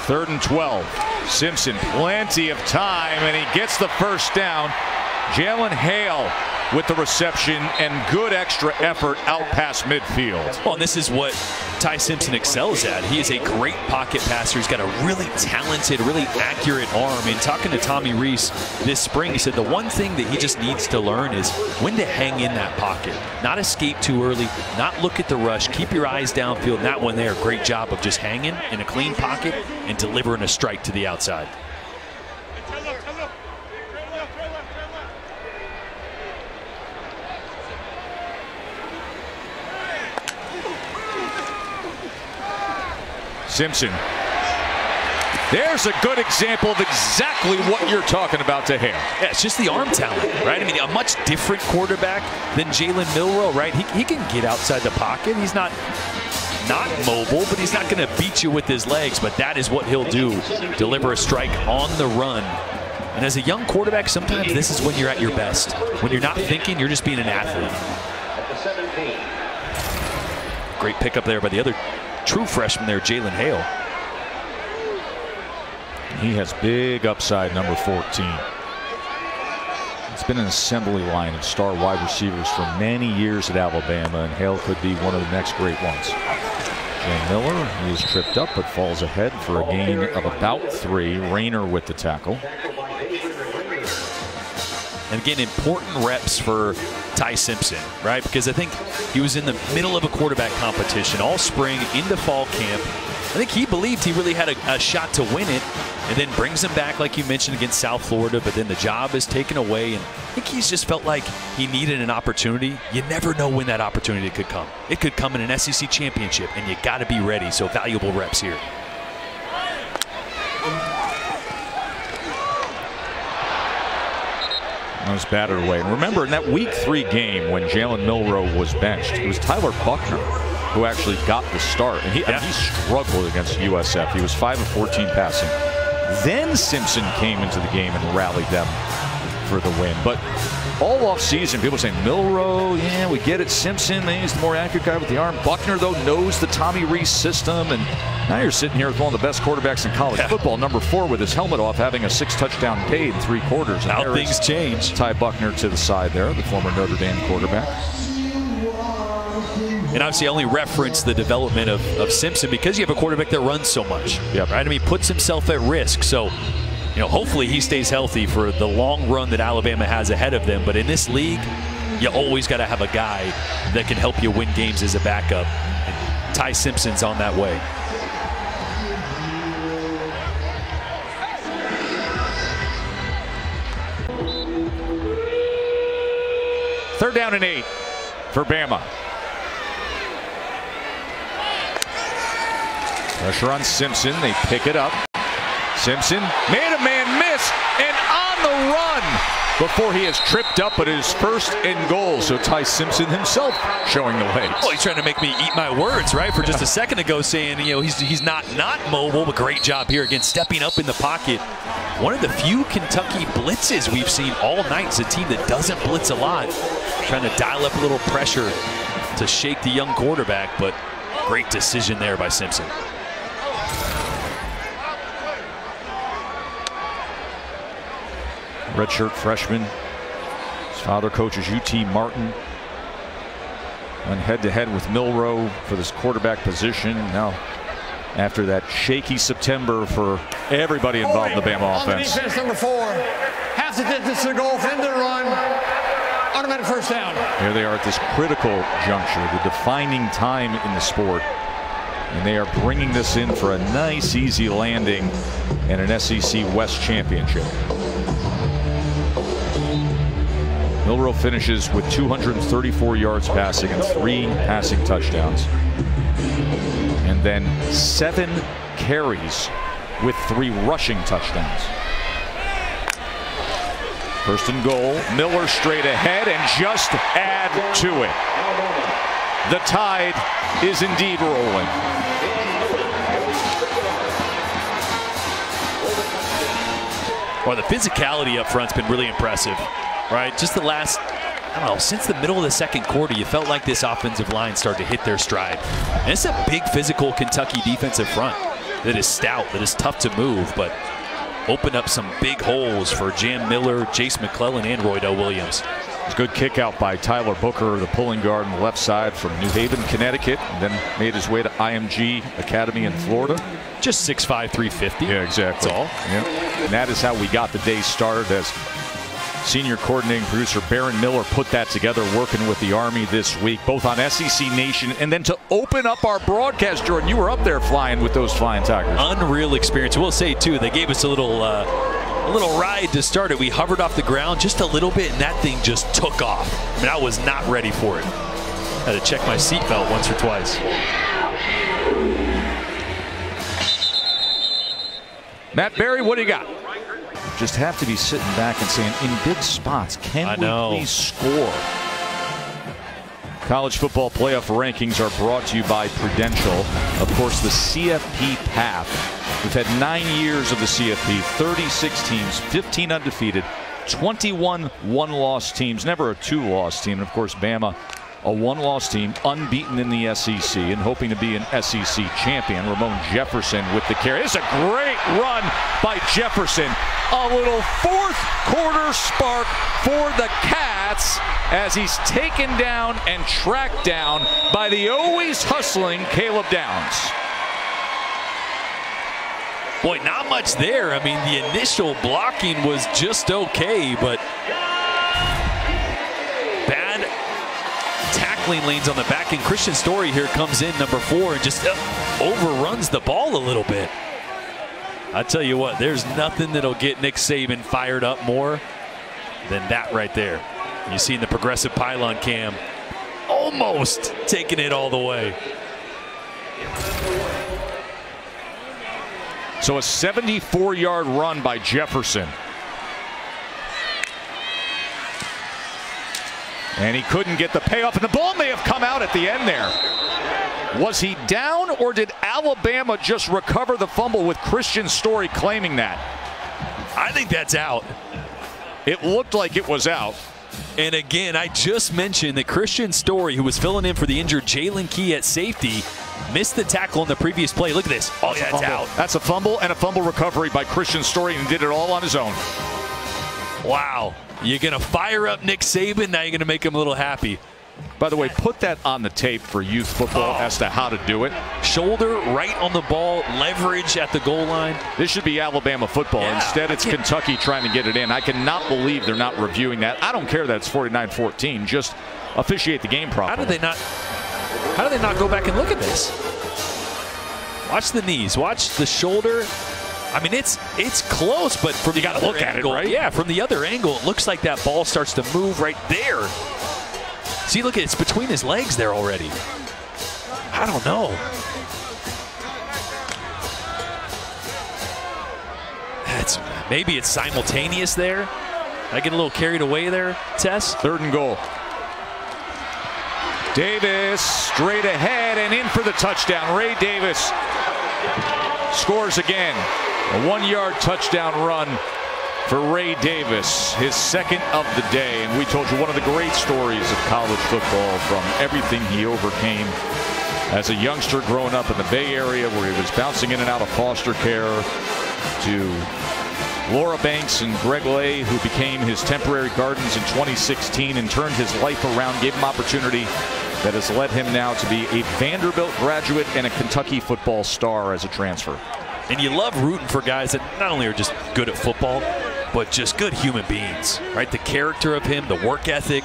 Third and 12. Simpson, plenty of time, and he gets the first down. Jalen Hale with the reception and good extra effort out past midfield. Well, and this is what Ty Simpson excels at. He is a great pocket passer. He's got a really talented, really accurate arm. And talking to Tommy Rees this spring, he said the one thing that he just needs to learn is when to hang in that pocket. Not escape too early, not look at the rush, keep your eyes downfield. That one there, great job of just hanging in a clean pocket and delivering a strike to the outside. Simpson. There's a good example of exactly what you're talking about to Hale. Yeah, it's just the arm talent, right? I mean, a much different quarterback than Jalen Milroe, right? He, he can get outside the pocket. He's not not mobile, but he's not going to beat you with his legs. But that is what he'll do, deliver a strike on the run. And as a young quarterback, sometimes this is when you're at your best. When you're not thinking, you're just being an athlete. Great pickup there by the other true freshman there, Jalen Hale. He has big upside, number 14. It's been an assembly line of star wide receivers for many years at Alabama, and Hale could be one of the next great ones. Jam Miller, he is tripped up but falls ahead for a gain of about three. Rayner with the tackle. And again, important reps for Ty Simpson, right? Because I think he was in the middle of a quarterback competition all spring into fall camp. I think he believed he really had a, a, shot to win it and then brings him back, like you mentioned, against South Florida. But then the job is taken away. And I think he's just felt like he needed an opportunity. You never know when that opportunity could come. It could come in an SEC championship, and you got to be ready. So valuable reps here. Was battered away. And remember, in that week three game when Jalen Milroe was benched, it was Tyler Buchner who actually got the start. And he, yeah. he struggled against USF. He was 5 of 14 passing. Then Simpson came into the game and rallied them for the win. But all off season, people saying Milroe, yeah, we get it. Simpson, he's the more accurate guy with the arm. Buchner, though, knows the Tommy Rees system. And now you're sitting here with one of the best quarterbacks in college yeah. football, number four, with his helmet off, having a six touchdown day in three quarters. And now things change. Ty Buchner to the side there, the former Notre Dame quarterback. And obviously, I only reference the development of, of Simpson because you have a quarterback that runs so much. Yep. Right? I mean, puts himself at risk. So you know, hopefully he stays healthy for the long run that Alabama has ahead of them. But in this league, you always got to have a guy that can help you win games as a backup. And Ty Simpson's on that way. Third down and eight for Bama. Pressure on Simpson. They pick it up. Simpson made a man miss and on the run before he is tripped up at his first and goal. So Ty Simpson himself showing the legs. Well, he's trying to make me eat my words, right? For just a second ago saying, you know, he's, he's not not mobile, but great job here again, stepping up in the pocket. One of the few Kentucky blitzes we've seen all night. It's a team that doesn't blitz a lot. Trying to dial up a little pressure to shake the young quarterback, but great decision there by Simpson. Redshirt freshman. His father coaches UT Martin. Went head to head with Milroe for this quarterback position. Now, after that shaky September for everybody involved in the Bama offense. On defense, number four. Half the distance to the goal, end the run. Automatic first down. Here they are at this critical juncture, the defining time in the sport. And they are bringing this in for a nice, easy landing in an SEC West championship. Milroe finishes with 234 yards passing and three passing touchdowns. And then seven carries with three rushing touchdowns. First and goal, Miller straight ahead and just add to it. The tide is indeed rolling. Well, the physicality up front's been really impressive, right? Just the last, I don't know, since the middle of the second quarter, you felt like this offensive line started to hit their stride. And it's a big physical Kentucky defensive front that is stout, that is tough to move, but open up some big holes for Jam Miller, Jase McClellan, and Roydell Williams. It's good kick out by Tyler Booker, the pulling guard on the left side from New Haven, Connecticut, and then made his way to IMG Academy in Florida. Just 6'5", 350. Yeah, exactly. That's all. Yeah. And that is how we got the day started as senior coordinating producer Baron Miller put that together working with the Army this week, both on SEC Nation and then to open up our broadcast, Jordan. You were up there flying with those Flying Tigers. Unreal experience. We'll say, too, they gave us a little... Uh, a little ride to start it. We hovered off the ground just a little bit, and that thing just took off. I mean, I was not ready for it. Had to check my seatbelt once or twice. Matt Barrie, what do you got? Just have to be sitting back and saying, in big spots, can I we know. please score? College football playoff rankings are brought to you by Prudential. Of course, the CFP path. We've had nine years of the CFP, 36 teams, 15 undefeated, 21 one-loss teams, never a two-loss team. And of course, Bama, a one-loss team, unbeaten in the SEC and hoping to be an SEC champion. Ramon Jefferson with the carry. It's a great run by Jefferson. A little fourth quarter spark for the Cats as he's taken down and tracked down by the always hustling Caleb Downs. Boy, not much there. I mean, the initial blocking was just okay, but lanes on the back. And Kristian Story here comes in, number four, and just uh, overruns the ball a little bit. I tell you what, there's nothing that'll get Nick Saban fired up more than that right there. You see in the progressive pylon cam, almost taking it all the way. So a 74 yard run by Jefferson. And he couldn't get the payoff, and the ball may have come out at the end there. Was he down, or did Alabama just recover the fumble with Kristian Story claiming that? I think that's out. It looked like it was out. And again, I just mentioned that Kristian Story, who was filling in for the injured Jaylen Key at safety, missed the tackle on the previous play. Look at this. Oh, yeah, it's out. That's a fumble and a fumble recovery by Kristian Story, and did it all on his own. Wow. You're going to fire up Nick Saban. Now you're going to make him a little happy. By the way, put that on the tape for youth football Oh. as to how to do it. Shoulder right on the ball, leverage at the goal line. This should be Alabama football. Yeah, Instead, it's Kentucky trying to get it in. I cannot believe they're not reviewing that. I don't care that it's 49-14. Just officiate the game properly. How did they not? How do they not go back and look at this? Watch the knees. Watch the shoulder. I mean, it's it's close, but from You gotta other look at it, angle, right? Yeah, from the other angle, it looks like that ball starts to move right there. See, look, it's between his legs there already. I don't know. That's maybe it's simultaneous there. I get a little carried away there, Tess. Third and goal. Davis straight ahead and in for the touchdown. Ray Davis scores again. A one-yard touchdown run for Ray Davis, his second of the day. And we told you one of the great stories of college football from everything he overcame as a youngster growing up in the Bay Area where he was bouncing in and out of foster care to Laura Banks and Greg Lay, who became his temporary gardens in 2016 and turned his life around, gave him opportunity that has led him now to be a Vanderbilt graduate and a Kentucky football star as a transfer. And you love rooting for guys that not only are just good at football, but just good human beings, right? The character of him, the work ethic,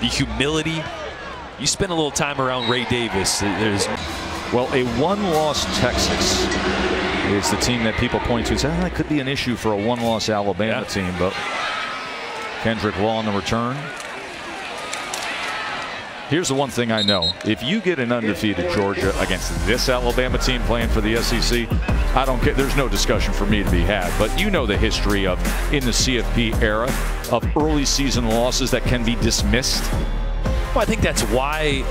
the humility. You spend a little time around Ray Davis. There's Well, a one-loss Texas is the team that people point to and say, "Ah, that could be an issue for a one-loss Alabama Yeah. team, but Kendrick Law on the return. Here's the one thing I know. If you get an undefeated Georgia against this Alabama team playing for the SEC, I don't get there's no discussion for me to be had. But you know the history of in the CFP era of early season losses that can be dismissed. Well, I think that's why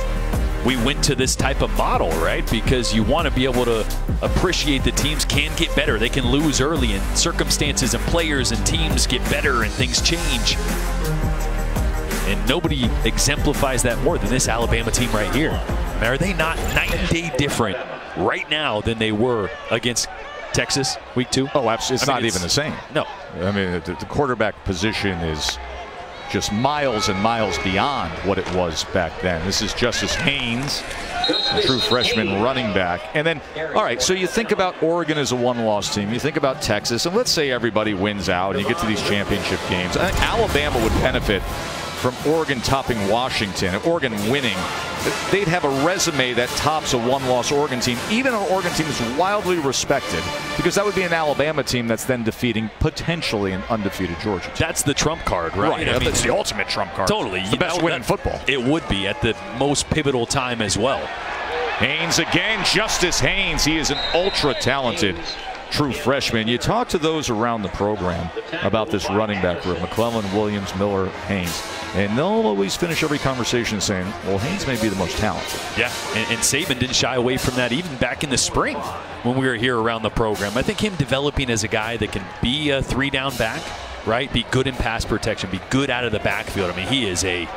we went to this type of model, right? Because you want to be able to appreciate the teams can get better. They can lose early and circumstances and players and teams get better and things change. And nobody exemplifies that more than this Alabama team right here. Are they not night and day different right now than they were against Texas week two? Oh, absolutely. It's I mean, not it's- even the same. No. I mean, the, the quarterback position is just miles and miles beyond what it was back then. This is Justice Haynes, a true freshman running back. And then, all right, so you think about Oregon as a one-loss team. You think about Texas, and let's say everybody wins out and you get to these championship games. I think Alabama would benefit from Oregon topping Washington, Oregon winning, they'd have a resume that tops a one-loss Oregon team, even an Oregon team that's wildly respected, because that would be an Alabama team that's then defeating potentially an undefeated Georgia. team. That's the trump card, right? Right, I mean, that's the ultimate trump card. Totally. It's the best win in football. It would be at the most pivotal time as well. Haynes again, Justice Haynes. He is an ultra talented true freshman. You talk to those around the program about this running back group McClellan, Williams, Miller, Haynes. And they'll always finish every conversation saying, well, Haynes may be the most talented. Yeah, and, and Saban didn't shy away from that even back in the spring when we were here around the program. I think him developing as a guy that can be a three down back, right? Be good in pass protection, be good out of the backfield. I mean, he is a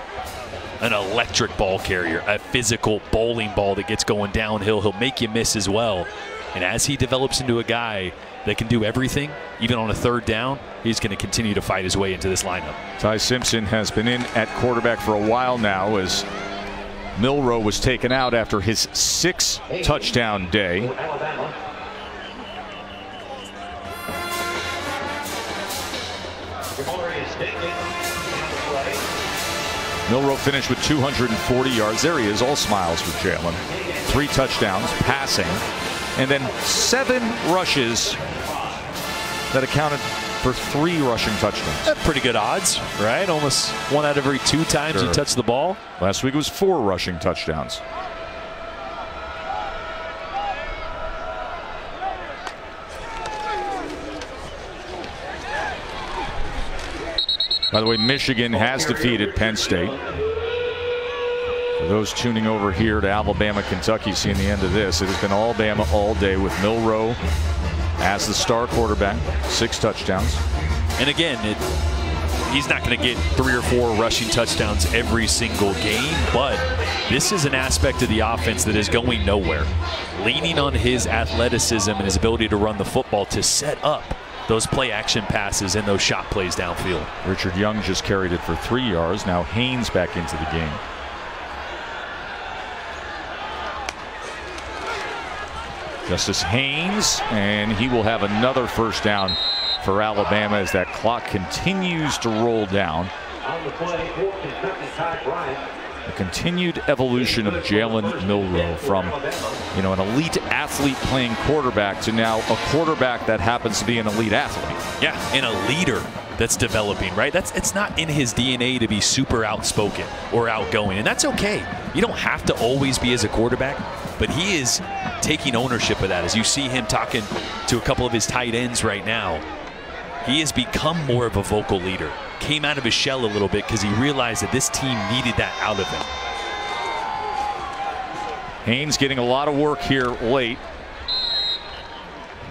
an electric ball carrier, a physical bowling ball that gets going downhill. He'll make you miss as well. And as he develops into a guy that can do everything, even on a third down, he's going to continue to fight his way into this lineup. Ty Simpson has been in at quarterback for a while now as Milroe was taken out after his six touchdown day. Milroe finished with 240 yards. There he is, all smiles for Jalen. Three touchdowns, passing, and then seven rushes that accounted for three rushing touchdowns. That's pretty good odds, right? Almost one out of every two times Sure. he touched the ball. Last week was four rushing touchdowns. By the way, Michigan has defeated Penn State. Those tuning over here to Alabama, Kentucky, seeing the end of this, it has been Alabama all day with Milroe as the star quarterback, six touchdowns. And again, it, he's not going to get three or four rushing touchdowns every single game, but this is an aspect of the offense that is going nowhere. Leaning on his athleticism and his ability to run the football to set up those play action passes and those shot plays downfield. Richard Young just carried it for three yards. Now Haynes back into the game. Justice Haynes, and he will have another first down for Alabama as that clock continues to roll down. The continued evolution of Jalen Milroe from, you know, an elite athlete playing quarterback to now a quarterback that happens to be an elite athlete. Yeah, and a leader that's developing, right? That's it's not in his DNA to be super outspoken or outgoing, and that's okay. You don't have to always be as a quarterback, but he is taking ownership of that. As you see him talking to a couple of his tight ends right now, he has become more of a vocal leader. Came out of his shell a little bit because he realized that this team needed that out of him. Haynes getting a lot of work here late.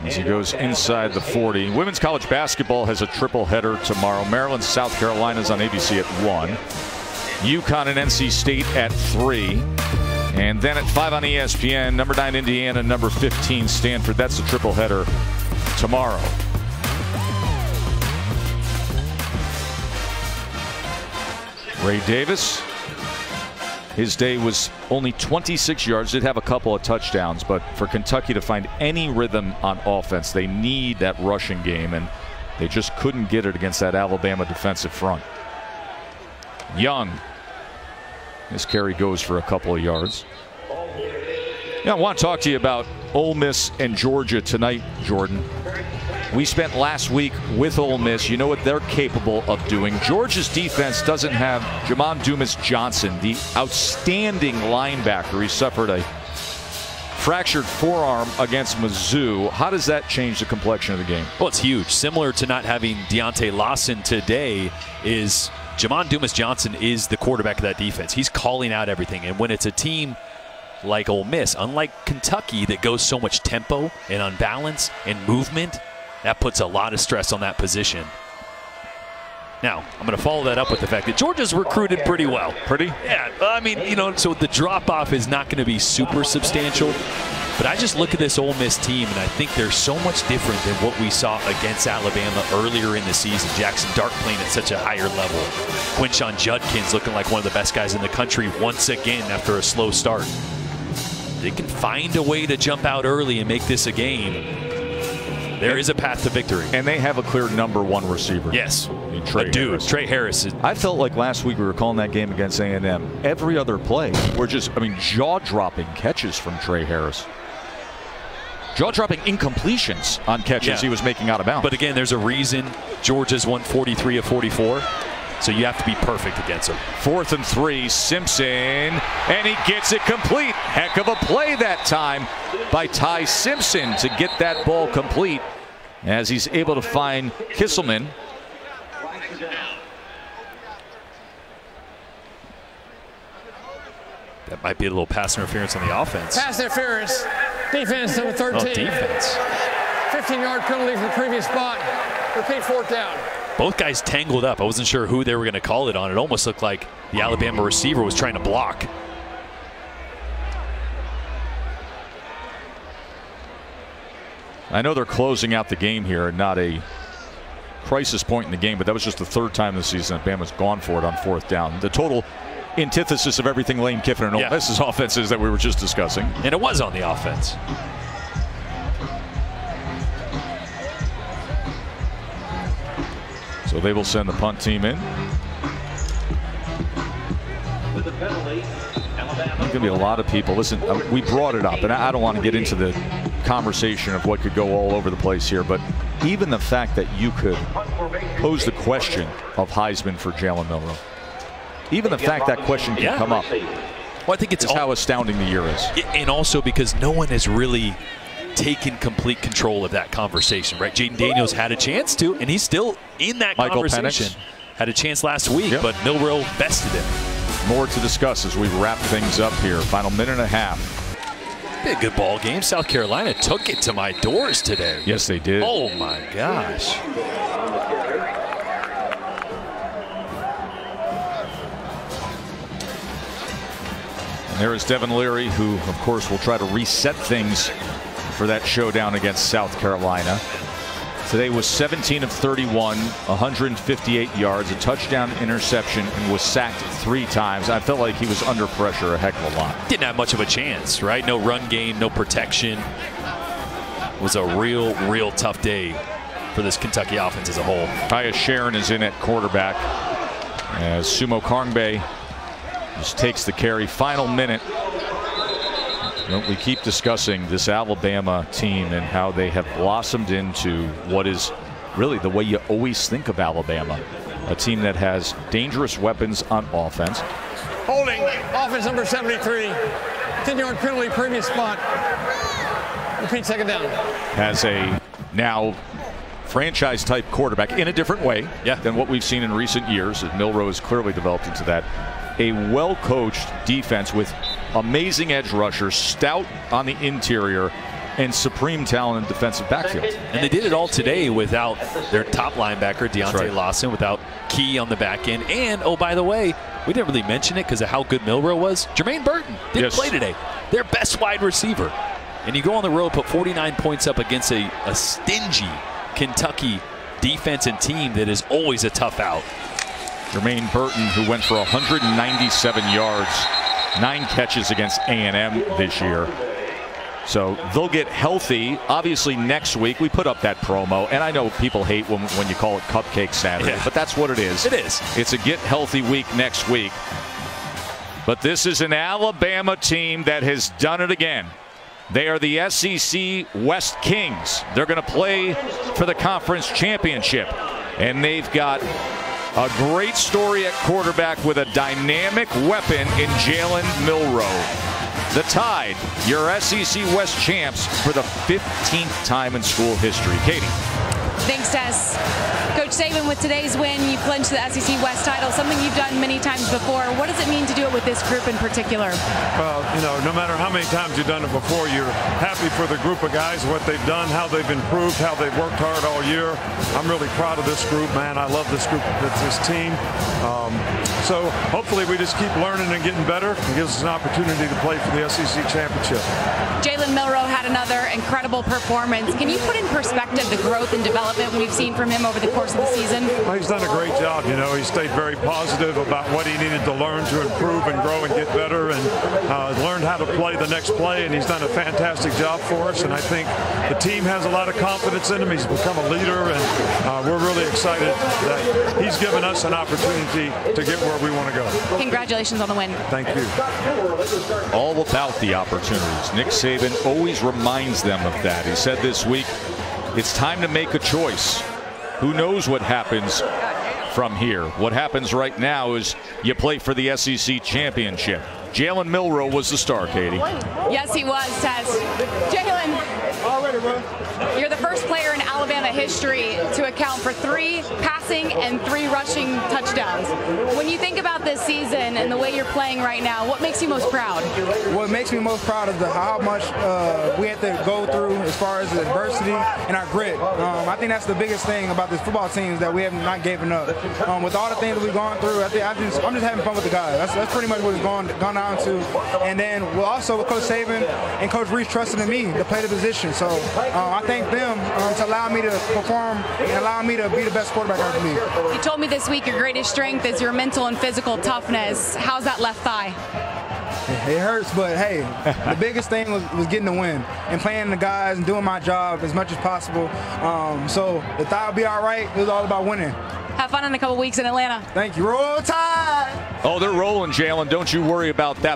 As he goes inside the 40. Women's college basketball has a triple header tomorrow. Maryland, South Carolina's on ABC at 1. UConn and NC State at 3. And then at 5 on ESPN, number 9 Indiana, number 15 Stanford. That's the triple header tomorrow. Ray Davis, his day was only 26 yards, did have a couple of touchdowns, but for Kentucky to find any rhythm on offense, they need that rushing game, and they just couldn't get it against that Alabama defensive front. Young, his carry goes for a couple of yards. Yeah, I want to talk to you about Ole Miss and Georgia tonight, Jordan. we spent last week with Ole Miss. You know what they're capable of doing. Georgia's defense doesn't have Jamon Dumas Johnson, the outstanding linebacker. He suffered a fractured forearm against Mizzou. How does that change the complexion of the game? Well, it's huge. Similar to not having Deontae Lawson today is Jamon Dumas Johnson is the quarterback of that defense. He's calling out everything. And when it's a team like Ole Miss, unlike Kentucky that goes so much tempo and unbalance and movement, that puts a lot of stress on that position. Now, I'm going to follow that up with the fact that Georgia's recruited pretty well. Pretty? Yeah, I mean, you know, so the drop off is not going to be super substantial. But I just look at this Ole Miss team, and I think they're so much different than what we saw against Alabama earlier in the season. Jackson Dart playing at such a higher level. Quinshon Judkins looking like one of the best guys in the country once again after a slow start. They can find a way to jump out early and make this a game. There is a path to victory. And they have a clear number one receiver. Yes. In Tre a dude, Harris. Tre Harris. I felt like last week we were calling that game against A&M. Every other play, we're just, I mean, jaw-dropping catches from Tre Harris. Jaw-dropping incompletions on catches Yeah. he was making out of bounds. But again, there's a reason Georgia's won 43 of 44. So you have to be perfect against him. Fourth and three, Simpson, and he gets it complete. Heck of a play that time by Ty Simpson to get that ball complete as he's able to find Kisselman. That might be a little pass interference on the offense. Pass interference. Defense number 13. Oh, defense. 15-yard penalty from the previous spot. Repeat fourth down. Both guys tangled up. I wasn't sure who they were going to call it on. It almost looked like the Alabama receiver was trying to block. I know they're closing out the game here, and not a crisis point in the game, but that was just the third time this season that Bama's gone for it on fourth down. The total antithesis of everything Lane Kiffin and Ole Yeah. Miss's offense is that we were just discussing. And it was on the offense. So they will send the punt team in. With the penalty, There's going to be a lot of people. Listen, uh, we brought it up, and I don't want to get into the conversation of what could go all over the place here, but even the fact that you could pose the question of Heisman for Jalen Milroe, even the fact that question can Yeah. come up Well, I think it's is all, how astounding the year is. and also because no one has really taken complete control of that conversation, right? Jayden Daniels had a chance to, and he's still in that Michael conversation. Penix. Had a chance last week, Yep. but Milroe bested him. More to discuss as we wrap things up here. Final minute and a half. Be a good ball game. South Carolina took it to my doors today. Yes, they did. Oh my gosh. There is Devin Leary, who, of course, will try to reset things for that showdown against South Carolina. Today was 17 of 31, 158 yards, a touchdown interception, and was sacked three times. I felt like he was under pressure a heck of a lot. Didn't have much of a chance, right? No run game, no protection. Was a real, real tough day for this Kentucky offense as a whole. Kaya Sharon is in at quarterback as Sumo Karngbe just takes the carry. Final minute. We keep discussing this Alabama team and how they have blossomed into what is really the way you always think of Alabama. A team that has dangerous weapons on offense. Holding. Offense number 73. 10-yard penalty, previous spot. Repeat second down. has a now franchise type quarterback in a different way Yeah. than what we've seen in recent years. Milroe has clearly developed into that. A well coached defense with amazing edge rushers, stout on the interior, and supreme talent in defensive backfield. And they did it all today without their top linebacker, Deontae right. Lawson, without Key on the back end. And, oh, by the way, we didn't really mention it because of how good Milroe was. Jermaine Burton didn't Yes. play today. Their best wide receiver. And you go on the road, put 49 points up against a, a stingy Kentucky defense and team that is always a tough out. Jermaine Burton, who went for 197 yards, nine catches against A&M this year. So they'll get healthy. Obviously, next week we put up that promo, and I know people hate when, when you call it Cupcake Saturday, Yeah. but that's what it is. It is. It's a get healthy week next week. But this is an Alabama team that has done it again. They are the SEC West Kings. They're going to play for the conference championship. And they've got a great story at quarterback with a dynamic weapon in Jalen Milroe. The Tide, your SEC West champs for the 15th time in school history. Katie. Thanks, Tess. Coach Saban, with today's win, you clinched the SEC West title, something you've done many times before. What does it mean to do it with this group in particular? Well, you know, no matter how many times you've done it before, you're happy for the group of guys, what they've done, how they've improved, how they've worked hard all year. I'm really proud of this group, man. I love this group, this team. Um, so hopefully we just keep learning and getting better. It gives us an opportunity to play for the SEC championship. Jalen Milroe had another incredible performance. Can you put in perspective the growth and development we've seen from him over the course of the season? Well, he's done a great job. You know, he stayed very positive about what he needed to learn to improve and grow and get better, and uh, learned how to play the next play. And he's done a fantastic job for us. And I think the team has a lot of confidence in him. He's become a leader, and uh, we're really excited that he's given us an opportunity to get where we want to go. Congratulations on the win. Thank you. All about the opportunities. Nick Saban always reminds them of that. He said this week, it's time to make a choice. Who knows what happens from here? What happens right now is you play for the SEC championship. Jalen Milroe was the star, Katie. Yes, he was, Tess. Jalen, you're the first player in Alabama history to account for three passing and three rushing touchdowns. When you think about this season and the way you're playing right now, what makes you most proud? What makes me most proud is the, how much uh, we had to go through as far as adversity and our grit. Um, I think that's the biggest thing about this football team is that we have not given up. Um, with all the things that we've gone through, I think I just, I'm just having fun with the guys. That's, that's pretty much what it's gone, gone down to. And then well, also with Coach Saban and Coach Rees trusting in me to play the position. So uh, I thank them um, to allow me to perform and allow me to be the best quarterback I can be. You told me this week your greatest strength is your mental and physical toughness. How's that left thigh? It hurts, but hey, the biggest thing was, was getting the win and playing the guys and doing my job as much as possible. Um, so the thigh will be all right. It was all about winning. Have fun in a couple weeks in Atlanta. Thank you. Roll Tide! Oh, they're rolling, Jalen. Don't you worry about that.